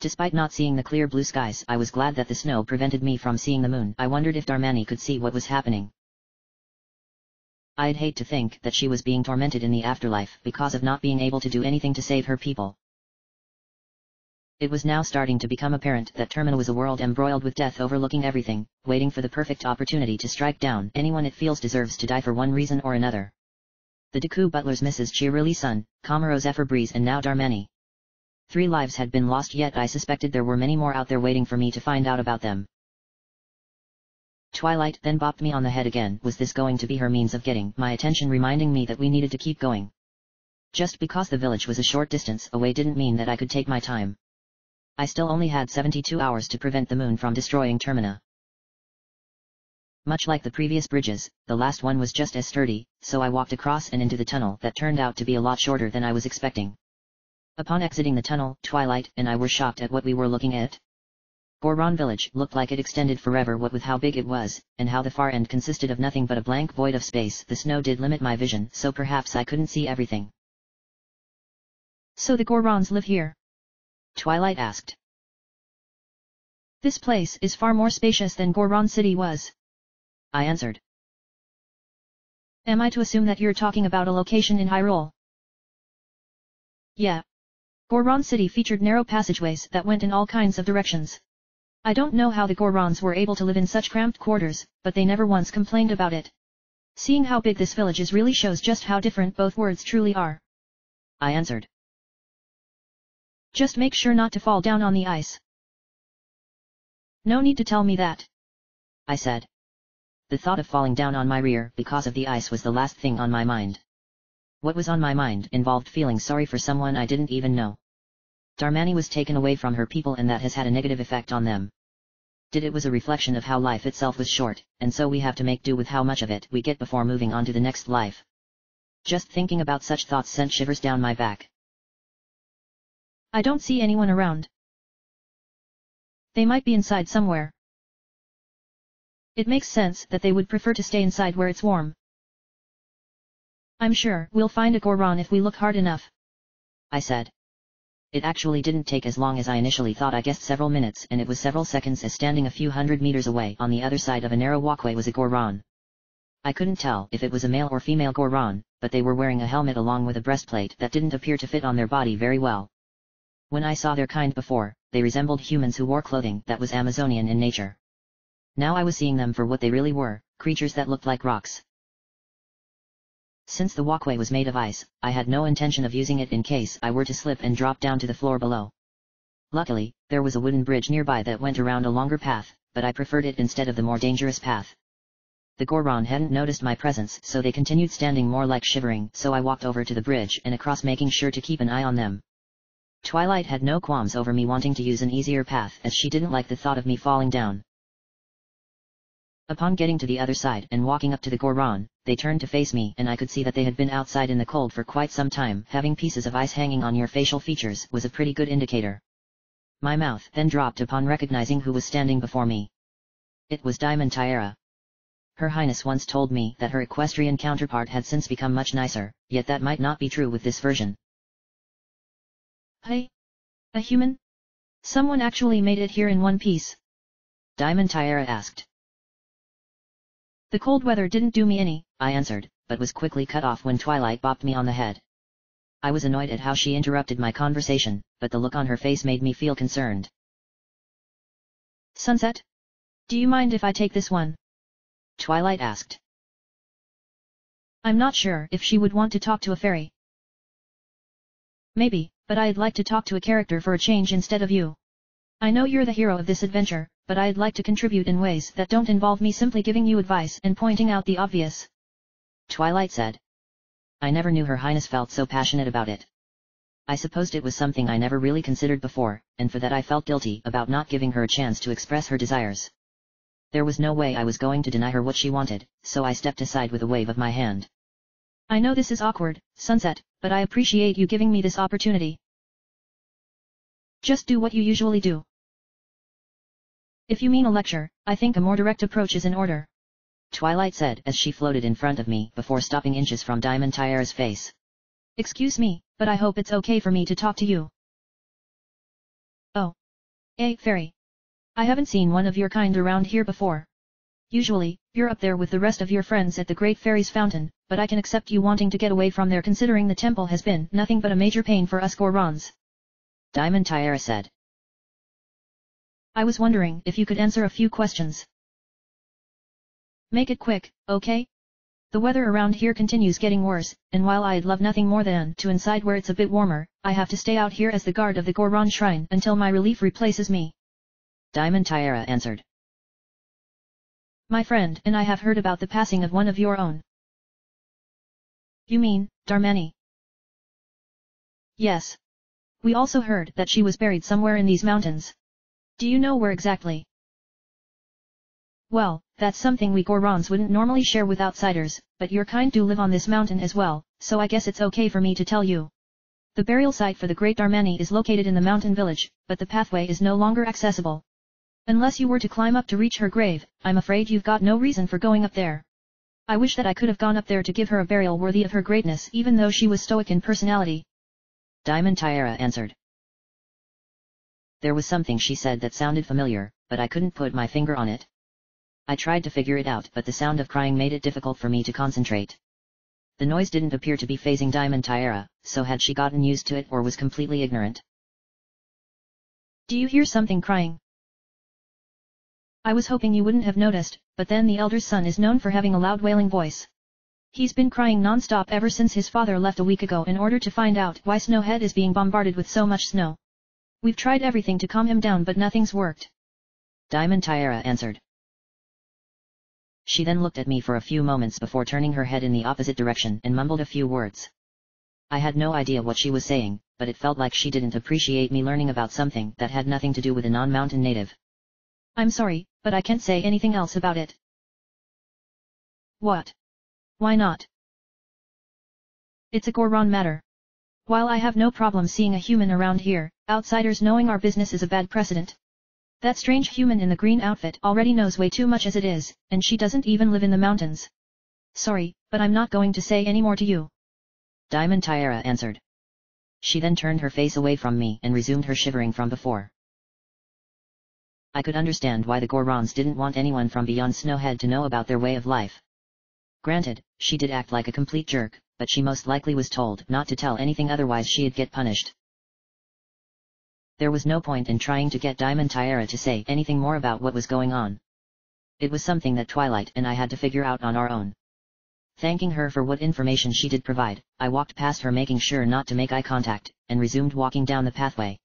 Despite not seeing the clear blue skies I was glad that the snow prevented me from seeing the moon. I wondered if Darmani could see what was happening. I'd hate to think that she was being tormented in the afterlife because of not being able to do anything to save her people. It was now starting to become apparent that Termina was a world embroiled with death overlooking everything, waiting for the perfect opportunity to strike down anyone it feels deserves to die for one reason or another. The Deku butlers Mrs. Cheerilee Sun, Kamaro Zephyr Breeze and now Darmani. Three lives had been lost yet I suspected there were many more out there waiting for me to find out about them. Twilight then bopped me on the head again. Was this going to be her means of getting my attention reminding me that we needed to keep going? Just because the village was a short distance away didn't mean that I could take my time. I still only had 72 hours to prevent the moon from destroying Termina. Much like the previous bridges, the last one was just as sturdy, so I walked across and into the tunnel that turned out to be a lot shorter than I was expecting. Upon exiting the tunnel, Twilight and I were shocked at what we were looking at. Goron village looked like it extended forever what with how big it was, and how the far end consisted of nothing but a blank void of space. The snow did limit my vision, so perhaps I couldn't see everything. So the Gorons live here? Twilight asked. This place is far more spacious than Goron City was. I answered. Am I to assume that you're talking about a location in Hyrule? Yeah. Goron City featured narrow passageways that went in all kinds of directions. I don't know how the Gorons were able to live in such cramped quarters, but they never once complained about it. Seeing how big this village is really shows just how different both words truly are. I answered. Just make sure not to fall down on the ice. No need to tell me that. I said. The thought of falling down on my rear because of the ice was the last thing on my mind. What was on my mind involved feeling sorry for someone I didn't even know. Darmani was taken away from her people and that has had a negative effect on them did it was a reflection of how life itself was short, and so we have to make do with how much of it we get before moving on to the next life. Just thinking about such thoughts sent shivers down my back. I don't see anyone around. They might be inside somewhere. It makes sense that they would prefer to stay inside where it's warm. I'm sure we'll find a Goron if we look hard enough. I said. It actually didn't take as long as I initially thought I guessed several minutes and it was several seconds as standing a few hundred meters away on the other side of a narrow walkway was a Goron. I couldn't tell if it was a male or female Goron, but they were wearing a helmet along with a breastplate that didn't appear to fit on their body very well. When I saw their kind before, they resembled humans who wore clothing that was Amazonian in nature. Now I was seeing them for what they really were, creatures that looked like rocks. Since the walkway was made of ice, I had no intention of using it in case I were to slip and drop down to the floor below. Luckily, there was a wooden bridge nearby that went around a longer path, but I preferred it instead of the more dangerous path. The Goron hadn't noticed my presence so they continued standing more like shivering so I walked over to the bridge and across making sure to keep an eye on them. Twilight had no qualms over me wanting to use an easier path as she didn't like the thought of me falling down. Upon getting to the other side and walking up to the Goron, they turned to face me and I could see that they had been outside in the cold for quite some time. Having pieces of ice hanging on your facial features was a pretty good indicator. My mouth then dropped upon recognizing who was standing before me. It was Diamond Tiara. Her Highness once told me that her equestrian counterpart had since become much nicer, yet that might not be true with this version. Hey? A human? Someone actually made it here in one piece. Diamond Tiara asked. The cold weather didn't do me any, I answered, but was quickly cut off when Twilight bopped me on the head. I was annoyed at how she interrupted my conversation, but the look on her face made me feel concerned. Sunset? Do you mind if I take this one? Twilight asked. I'm not sure if she would want to talk to a fairy. Maybe, but I'd like to talk to a character for a change instead of you. I know you're the hero of this adventure, but I'd like to contribute in ways that don't involve me simply giving you advice and pointing out the obvious. Twilight said. I never knew Her Highness felt so passionate about it. I supposed it was something I never really considered before, and for that I felt guilty about not giving her a chance to express her desires. There was no way I was going to deny her what she wanted, so I stepped aside with a wave of my hand. I know this is awkward, Sunset, but I appreciate you giving me this opportunity. Just do what you usually do. If you mean a lecture, I think a more direct approach is in order. Twilight said as she floated in front of me before stopping inches from Diamond Tiara's face. Excuse me, but I hope it's okay for me to talk to you. Oh. Hey, fairy. I haven't seen one of your kind around here before. Usually, you're up there with the rest of your friends at the Great Fairy's Fountain, but I can accept you wanting to get away from there considering the temple has been nothing but a major pain for us Gorons. Diamond Tiara said. I was wondering if you could answer a few questions. Make it quick, okay? The weather around here continues getting worse, and while I'd love nothing more than to inside where it's a bit warmer, I have to stay out here as the guard of the Goron Shrine until my relief replaces me. Diamond Tiara answered. My friend and I have heard about the passing of one of your own. You mean, Darmani? Yes. We also heard that she was buried somewhere in these mountains. Do you know where exactly? Well, that's something we Gorons wouldn't normally share with outsiders, but your kind do live on this mountain as well, so I guess it's okay for me to tell you. The burial site for the Great Darmani is located in the mountain village, but the pathway is no longer accessible. Unless you were to climb up to reach her grave, I'm afraid you've got no reason for going up there. I wish that I could have gone up there to give her a burial worthy of her greatness even though she was stoic in personality. Diamond Tiara answered. There was something she said that sounded familiar, but I couldn't put my finger on it. I tried to figure it out but the sound of crying made it difficult for me to concentrate. The noise didn't appear to be phasing Diamond Tiara, so had she gotten used to it or was completely ignorant. Do you hear something crying? I was hoping you wouldn't have noticed, but then the elder's son is known for having a loud wailing voice. He's been crying non-stop ever since his father left a week ago in order to find out why Snowhead is being bombarded with so much snow. We've tried everything to calm him down but nothing's worked. Diamond Tiara answered. She then looked at me for a few moments before turning her head in the opposite direction and mumbled a few words. I had no idea what she was saying, but it felt like she didn't appreciate me learning about something that had nothing to do with a non-mountain native. I'm sorry, but I can't say anything else about it. What? Why not? It's a Goron matter. While I have no problem seeing a human around here, outsiders knowing our business is a bad precedent. That strange human in the green outfit already knows way too much as it is, and she doesn't even live in the mountains. Sorry, but I'm not going to say any more to you. Diamond Tiara answered. She then turned her face away from me and resumed her shivering from before. I could understand why the Gorons didn't want anyone from beyond Snowhead to know about their way of life. Granted, she did act like a complete jerk, but she most likely was told not to tell anything otherwise she'd get punished. There was no point in trying to get Diamond Tiara to say anything more about what was going on. It was something that Twilight and I had to figure out on our own. Thanking her for what information she did provide, I walked past her making sure not to make eye contact, and resumed walking down the pathway.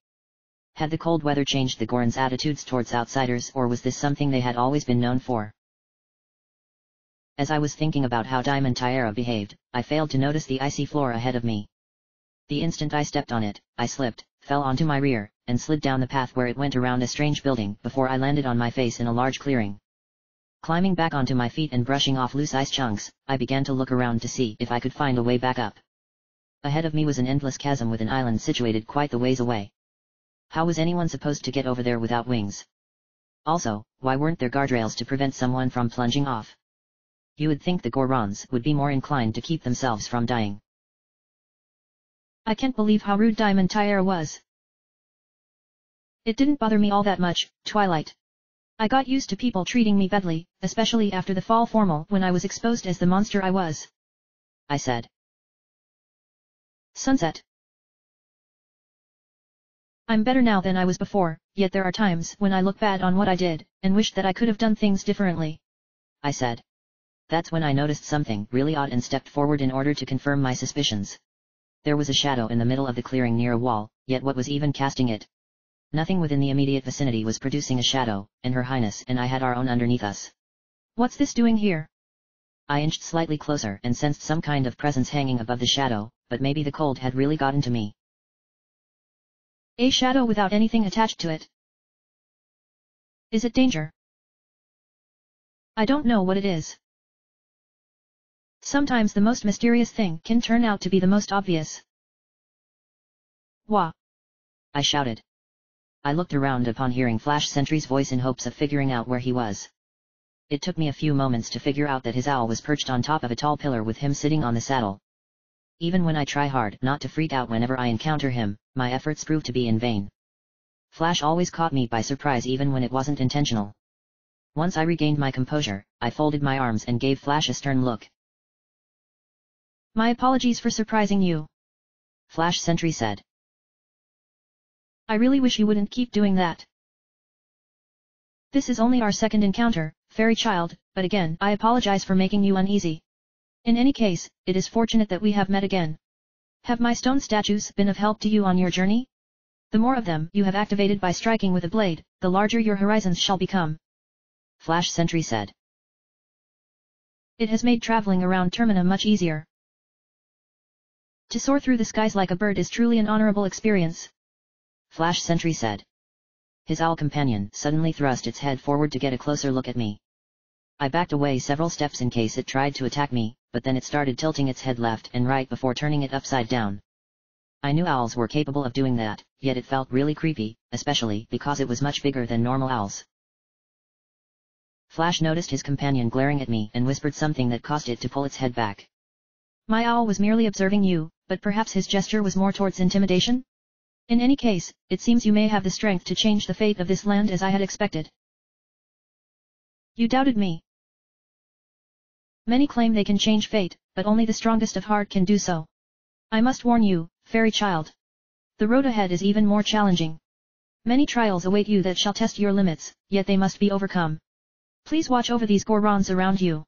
Had the cold weather changed the Gorons' attitudes towards outsiders or was this something they had always been known for? As I was thinking about how Diamond Tiara behaved, I failed to notice the icy floor ahead of me. The instant I stepped on it, I slipped, fell onto my rear, and slid down the path where it went around a strange building before I landed on my face in a large clearing. Climbing back onto my feet and brushing off loose ice chunks, I began to look around to see if I could find a way back up. Ahead of me was an endless chasm with an island situated quite the ways away. How was anyone supposed to get over there without wings? Also, why weren't there guardrails to prevent someone from plunging off? You would think the Gorons would be more inclined to keep themselves from dying. I can't believe how rude Diamond Tiara was. It didn't bother me all that much, Twilight. I got used to people treating me badly, especially after the fall formal when I was exposed as the monster I was. I said. Sunset. I'm better now than I was before, yet there are times when I look bad on what I did, and wish that I could have done things differently. I said. That's when I noticed something really odd and stepped forward in order to confirm my suspicions. There was a shadow in the middle of the clearing near a wall, yet what was even casting it? Nothing within the immediate vicinity was producing a shadow, and Her Highness and I had our own underneath us. What's this doing here? I inched slightly closer and sensed some kind of presence hanging above the shadow, but maybe the cold had really gotten to me. A shadow without anything attached to it. Is it danger? I don't know what it is. Sometimes the most mysterious thing can turn out to be the most obvious. Wah! I shouted. I looked around upon hearing Flash Sentry's voice in hopes of figuring out where he was. It took me a few moments to figure out that his owl was perched on top of a tall pillar with him sitting on the saddle. Even when I try hard not to freak out whenever I encounter him, my efforts prove to be in vain. Flash always caught me by surprise even when it wasn't intentional. Once I regained my composure, I folded my arms and gave Flash a stern look. My apologies for surprising you. Flash Sentry said. I really wish you wouldn't keep doing that. This is only our second encounter, fairy child, but again, I apologize for making you uneasy. In any case, it is fortunate that we have met again. Have my stone statues been of help to you on your journey? The more of them you have activated by striking with a blade, the larger your horizons shall become. Flash Sentry said. It has made traveling around Termina much easier. To soar through the skies like a bird is truly an honorable experience. Flash Sentry said. His owl companion suddenly thrust its head forward to get a closer look at me. I backed away several steps in case it tried to attack me, but then it started tilting its head left and right before turning it upside down. I knew owls were capable of doing that, yet it felt really creepy, especially because it was much bigger than normal owls. Flash noticed his companion glaring at me and whispered something that caused it to pull its head back. My owl was merely observing you, but perhaps his gesture was more towards intimidation? In any case, it seems you may have the strength to change the fate of this land as I had expected. You doubted me. Many claim they can change fate, but only the strongest of heart can do so. I must warn you, fairy child. The road ahead is even more challenging. Many trials await you that shall test your limits, yet they must be overcome. Please watch over these Gorons around you.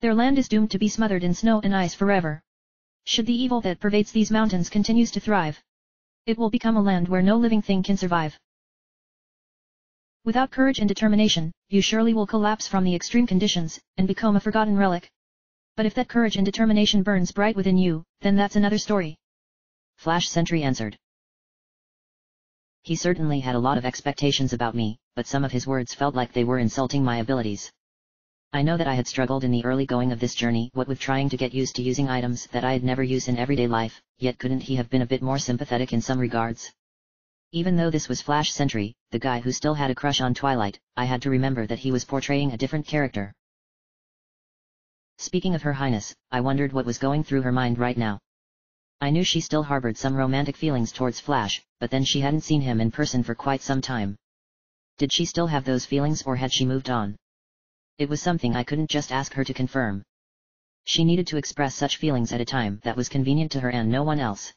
Their land is doomed to be smothered in snow and ice forever. Should the evil that pervades these mountains continues to thrive, it will become a land where no living thing can survive. Without courage and determination, you surely will collapse from the extreme conditions, and become a forgotten relic. But if that courage and determination burns bright within you, then that's another story. Flash Sentry answered. He certainly had a lot of expectations about me, but some of his words felt like they were insulting my abilities. I know that I had struggled in the early going of this journey, what with trying to get used to using items that I had never used in everyday life, yet couldn't he have been a bit more sympathetic in some regards? Even though this was Flash Sentry, the guy who still had a crush on Twilight, I had to remember that he was portraying a different character. Speaking of Her Highness, I wondered what was going through her mind right now. I knew she still harbored some romantic feelings towards Flash, but then she hadn't seen him in person for quite some time. Did she still have those feelings or had she moved on? It was something I couldn't just ask her to confirm. She needed to express such feelings at a time that was convenient to her and no one else.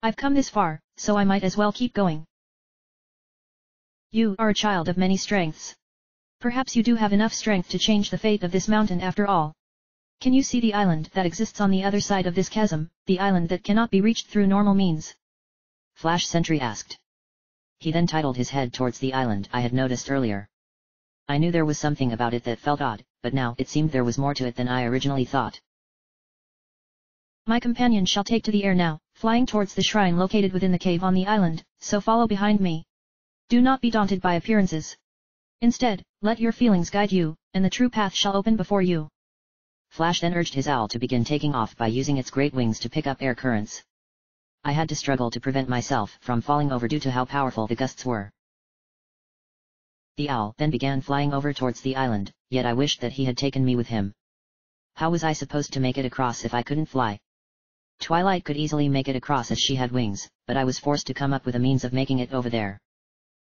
I've come this far, so I might as well keep going. You are a child of many strengths. Perhaps you do have enough strength to change the fate of this mountain after all. Can you see the island that exists on the other side of this chasm, the island that cannot be reached through normal means? Flash Sentry asked. He then titled his head towards the island I had noticed earlier. I knew there was something about it that felt odd, but now it seemed there was more to it than I originally thought. My companion shall take to the air now, flying towards the shrine located within the cave on the island, so follow behind me. Do not be daunted by appearances. Instead, let your feelings guide you, and the true path shall open before you. Flash then urged his owl to begin taking off by using its great wings to pick up air currents. I had to struggle to prevent myself from falling over due to how powerful the gusts were. The owl then began flying over towards the island, yet I wished that he had taken me with him. How was I supposed to make it across if I couldn't fly? Twilight could easily make it across as she had wings, but I was forced to come up with a means of making it over there.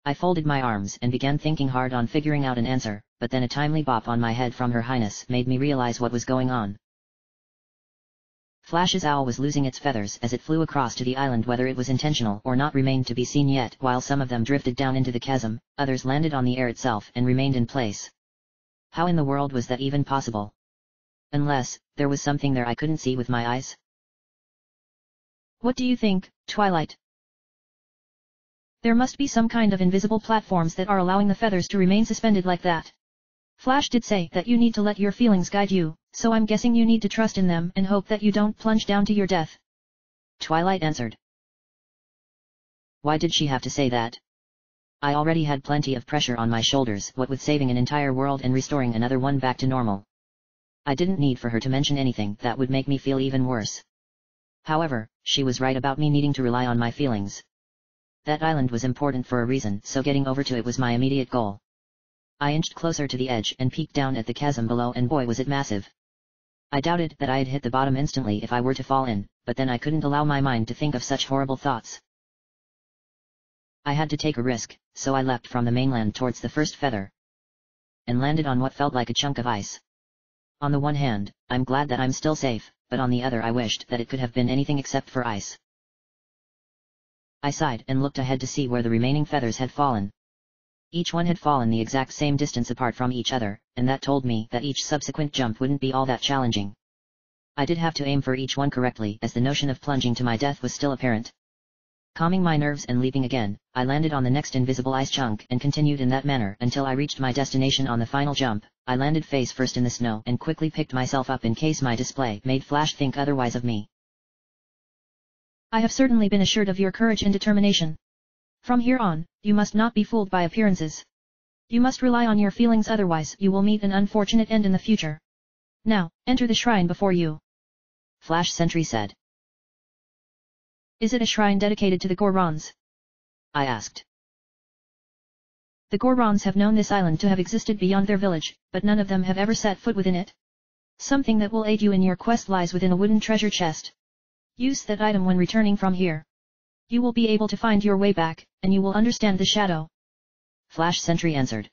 I folded my arms and began thinking hard on figuring out an answer, but then a timely bop on my head from Her Highness made me realize what was going on. Flash's owl was losing its feathers as it flew across to the island whether it was intentional or not remained to be seen yet while some of them drifted down into the chasm, others landed on the air itself and remained in place. How in the world was that even possible? Unless, there was something there I couldn't see with my eyes? What do you think, Twilight? There must be some kind of invisible platforms that are allowing the feathers to remain suspended like that. Flash did say that you need to let your feelings guide you, so I'm guessing you need to trust in them and hope that you don't plunge down to your death. Twilight answered. Why did she have to say that? I already had plenty of pressure on my shoulders what with saving an entire world and restoring another one back to normal. I didn't need for her to mention anything that would make me feel even worse. However, she was right about me needing to rely on my feelings. That island was important for a reason so getting over to it was my immediate goal. I inched closer to the edge and peeked down at the chasm below and boy was it massive. I doubted that I had hit the bottom instantly if I were to fall in, but then I couldn't allow my mind to think of such horrible thoughts. I had to take a risk, so I leapt from the mainland towards the first feather. And landed on what felt like a chunk of ice. On the one hand, I'm glad that I'm still safe, but on the other I wished that it could have been anything except for ice. I sighed and looked ahead to see where the remaining feathers had fallen. Each one had fallen the exact same distance apart from each other, and that told me that each subsequent jump wouldn't be all that challenging. I did have to aim for each one correctly as the notion of plunging to my death was still apparent. Calming my nerves and leaping again, I landed on the next invisible ice chunk and continued in that manner until I reached my destination on the final jump. I landed face first in the snow and quickly picked myself up in case my display made Flash think otherwise of me. I have certainly been assured of your courage and determination. From here on, you must not be fooled by appearances. You must rely on your feelings otherwise you will meet an unfortunate end in the future. Now, enter the shrine before you. Flash Sentry said. Is it a shrine dedicated to the Gorons? I asked. The Gorons have known this island to have existed beyond their village, but none of them have ever set foot within it. Something that will aid you in your quest lies within a wooden treasure chest. Use that item when returning from here. You will be able to find your way back, and you will understand the shadow. Flash Sentry answered.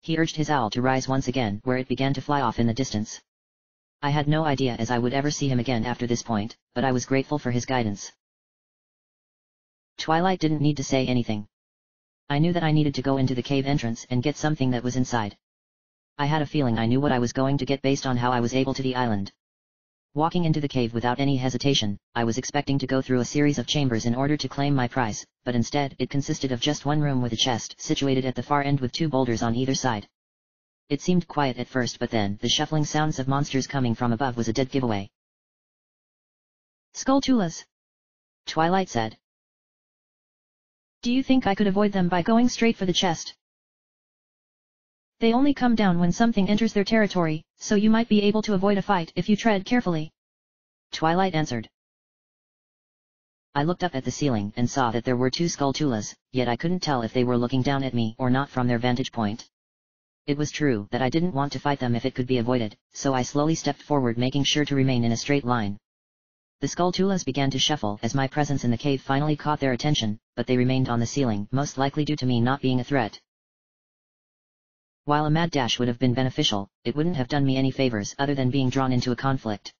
He urged his owl to rise once again where it began to fly off in the distance. I had no idea as I would ever see him again after this point, but I was grateful for his guidance. Twilight didn't need to say anything. I knew that I needed to go into the cave entrance and get something that was inside. I had a feeling I knew what I was going to get based on how I was able to the island. Walking into the cave without any hesitation, I was expecting to go through a series of chambers in order to claim my prize, but instead it consisted of just one room with a chest situated at the far end with two boulders on either side. It seemed quiet at first but then the shuffling sounds of monsters coming from above was a dead giveaway. Skulltulas. Twilight said. Do you think I could avoid them by going straight for the chest? They only come down when something enters their territory, so you might be able to avoid a fight if you tread carefully. Twilight answered. I looked up at the ceiling and saw that there were two skulltulas, yet I couldn't tell if they were looking down at me or not from their vantage point. It was true that I didn't want to fight them if it could be avoided, so I slowly stepped forward making sure to remain in a straight line. The skulltulas began to shuffle as my presence in the cave finally caught their attention, but they remained on the ceiling, most likely due to me not being a threat. While a mad dash would have been beneficial, it wouldn't have done me any favors other than being drawn into a conflict.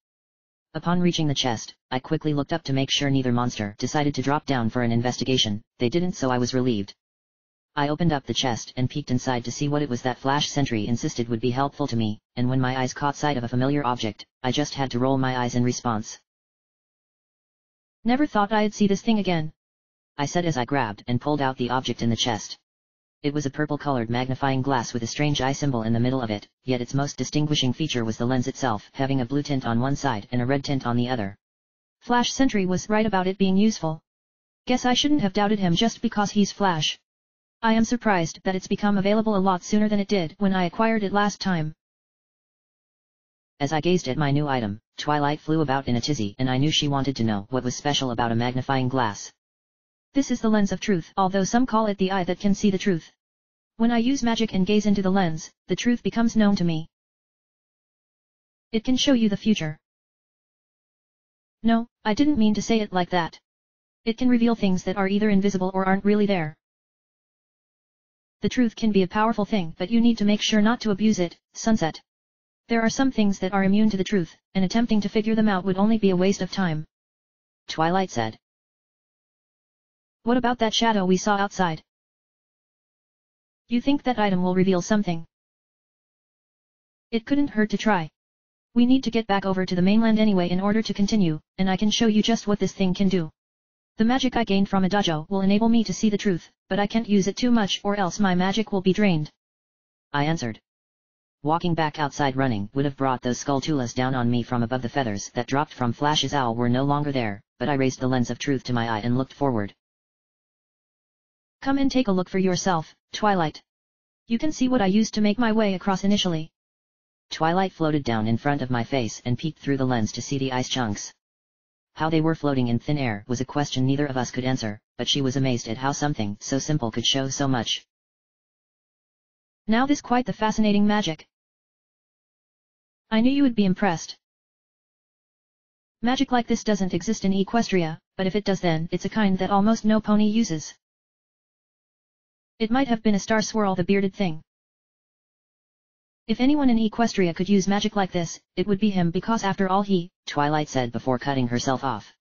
Upon reaching the chest, I quickly looked up to make sure neither monster decided to drop down for an investigation, they didn't so I was relieved. I opened up the chest and peeked inside to see what it was that Flash Sentry insisted would be helpful to me, and when my eyes caught sight of a familiar object, I just had to roll my eyes in response. Never thought I'd see this thing again. I said as I grabbed and pulled out the object in the chest. It was a purple-colored magnifying glass with a strange eye symbol in the middle of it, yet its most distinguishing feature was the lens itself having a blue tint on one side and a red tint on the other. Flash Sentry was right about it being useful. Guess I shouldn't have doubted him just because he's Flash. I am surprised that it's become available a lot sooner than it did when I acquired it last time. As I gazed at my new item, Twilight flew about in a tizzy and I knew she wanted to know what was special about a magnifying glass. This is the lens of truth, although some call it the eye that can see the truth. When I use magic and gaze into the lens, the truth becomes known to me. It can show you the future. No, I didn't mean to say it like that. It can reveal things that are either invisible or aren't really there. The truth can be a powerful thing but you need to make sure not to abuse it, Sunset. There are some things that are immune to the truth, and attempting to figure them out would only be a waste of time. Twilight said. What about that shadow we saw outside? You think that item will reveal something? It couldn't hurt to try. We need to get back over to the mainland anyway in order to continue, and I can show you just what this thing can do. The magic I gained from a dojo will enable me to see the truth, but I can't use it too much or else my magic will be drained. I answered. Walking back outside running would have brought those skulltulas down on me from above the feathers that dropped from Flash's owl were no longer there, but I raised the lens of truth to my eye and looked forward. Come and take a look for yourself, Twilight. You can see what I used to make my way across initially. Twilight floated down in front of my face and peeked through the lens to see the ice chunks. How they were floating in thin air was a question neither of us could answer, but she was amazed at how something so simple could show so much. Now this quite the fascinating magic. I knew you would be impressed. Magic like this doesn't exist in Equestria, but if it does then it's a kind that almost no pony uses. It might have been a Star Swirl the Bearded thing. If anyone in Equestria could use magic like this, it would be him because after all he, Twilight said before cutting herself off.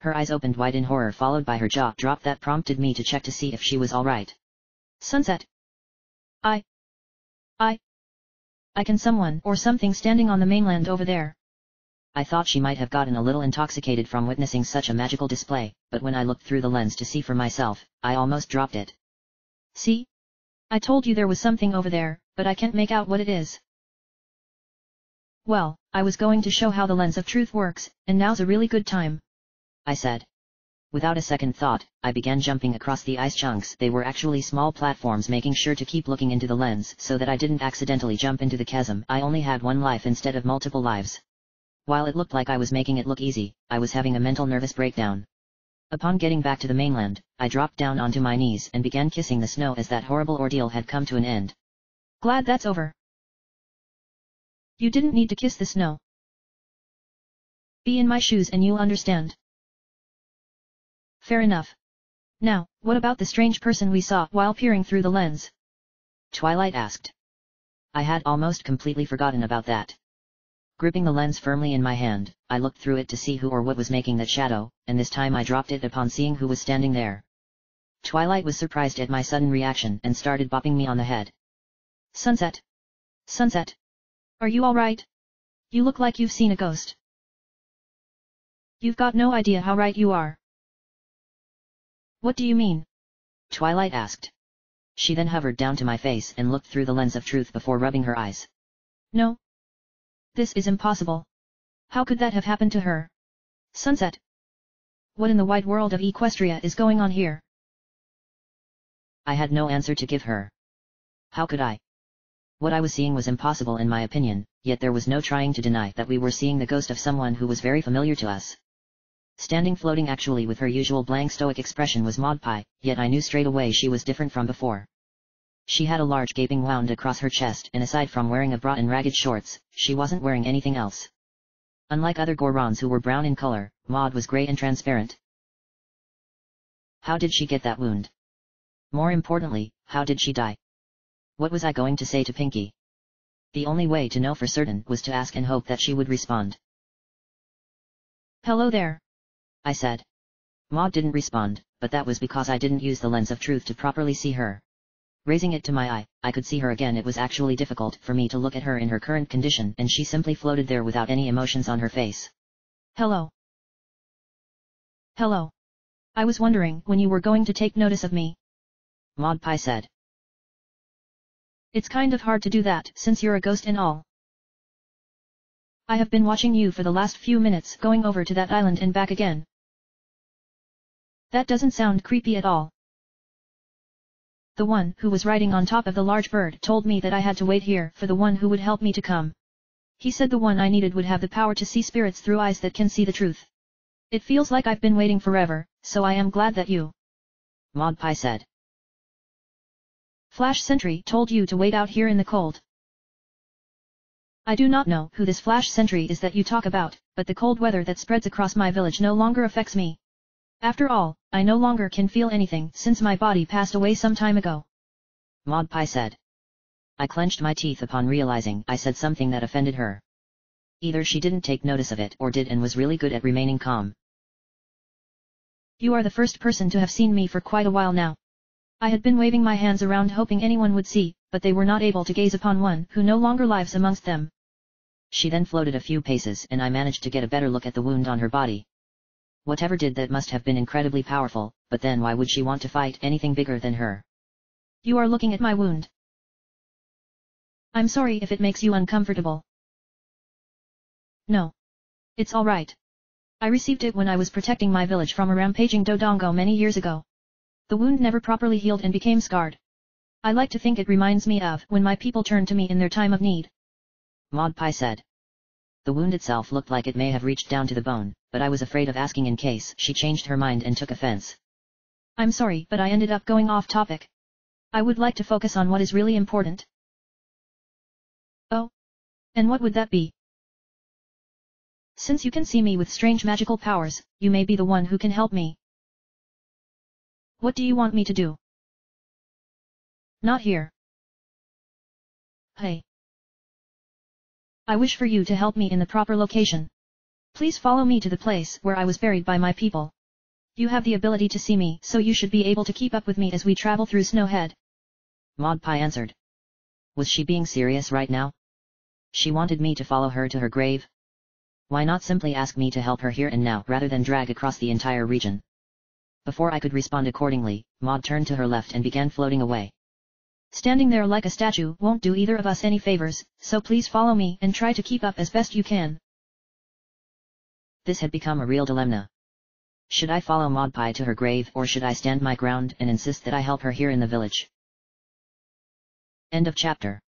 Her eyes opened wide in horror followed by her jaw drop that prompted me to check to see if she was alright. Sunset. I... I... I can someone or something standing on the mainland over there. I thought she might have gotten a little intoxicated from witnessing such a magical display, but when I looked through the lens to see for myself, I almost dropped it. See? I told you there was something over there, but I can't make out what it is. Well, I was going to show how the lens of truth works, and now's a really good time. I said. Without a second thought, I began jumping across the ice chunks. They were actually small platforms making sure to keep looking into the lens so that I didn't accidentally jump into the chasm. I only had one life instead of multiple lives. While it looked like I was making it look easy, I was having a mental nervous breakdown. Upon getting back to the mainland, I dropped down onto my knees and began kissing the snow as that horrible ordeal had come to an end. Glad that's over. You didn't need to kiss the snow. Be in my shoes and you'll understand. Fair enough. Now, what about the strange person we saw while peering through the lens? Twilight asked. I had almost completely forgotten about that. Gripping the lens firmly in my hand, I looked through it to see who or what was making that shadow, and this time I dropped it upon seeing who was standing there. Twilight was surprised at my sudden reaction and started bopping me on the head. Sunset. Sunset. Are you alright? You look like you've seen a ghost. You've got no idea how right you are. What do you mean? Twilight asked. She then hovered down to my face and looked through the lens of truth before rubbing her eyes. No, this is impossible. How could that have happened to her? Sunset. What in the wide world of Equestria is going on here? I had no answer to give her. How could I? What I was seeing was impossible in my opinion, yet there was no trying to deny that we were seeing the ghost of someone who was very familiar to us. Standing floating actually with her usual blank stoic expression was Maud Pie, yet I knew straight away she was different from before. She had a large gaping wound across her chest and aside from wearing a bra and ragged shorts, she wasn't wearing anything else. Unlike other Gorons who were brown in color, Maud was grey and transparent. How did she get that wound? More importantly, how did she die? What was I going to say to Pinkie? The only way to know for certain was to ask and hope that she would respond. Hello there. I said. Maud didn't respond, but that was because I didn't use the lens of truth to properly see her. Raising it to my eye, I could see her again it was actually difficult for me to look at her in her current condition and she simply floated there without any emotions on her face. Hello. Hello. I was wondering when you were going to take notice of me. Maud Pie said. It's kind of hard to do that since you're a ghost and all. I have been watching you for the last few minutes going over to that island and back again. That doesn't sound creepy at all. The one who was riding on top of the large bird told me that I had to wait here for the one who would help me to come. He said the one I needed would have the power to see spirits through eyes that can see the truth. It feels like I've been waiting forever, so I am glad that you... Pie said. Flash Sentry told you to wait out here in the cold. I do not know who this Flash Sentry is that you talk about, but the cold weather that spreads across my village no longer affects me. After all, I no longer can feel anything since my body passed away some time ago. Maud Pie said. I clenched my teeth upon realizing I said something that offended her. Either she didn't take notice of it or did and was really good at remaining calm. You are the first person to have seen me for quite a while now. I had been waving my hands around hoping anyone would see, but they were not able to gaze upon one who no longer lives amongst them. She then floated a few paces and I managed to get a better look at the wound on her body. Whatever did that must have been incredibly powerful, but then why would she want to fight anything bigger than her? You are looking at my wound. I'm sorry if it makes you uncomfortable. No. It's alright. I received it when I was protecting my village from a rampaging Dodongo many years ago. The wound never properly healed and became scarred. I like to think it reminds me of when my people turned to me in their time of need. Maud Pie said. The wound itself looked like it may have reached down to the bone, but I was afraid of asking in case she changed her mind and took offense. I'm sorry but I ended up going off topic. I would like to focus on what is really important. Oh? And what would that be? Since you can see me with strange magical powers, you may be the one who can help me. What do you want me to do? Not here. Hey. I wish for you to help me in the proper location. Please follow me to the place where I was buried by my people. You have the ability to see me, so you should be able to keep up with me as we travel through Snowhead. Maud Pie answered. Was she being serious right now? She wanted me to follow her to her grave? Why not simply ask me to help her here and now rather than drag across the entire region? Before I could respond accordingly, Maud turned to her left and began floating away. Standing there like a statue won't do either of us any favors, so please follow me and try to keep up as best you can. This had become a real dilemma. Should I follow Maud Pie to her grave or should I stand my ground and insist that I help her here in the village? End of chapter.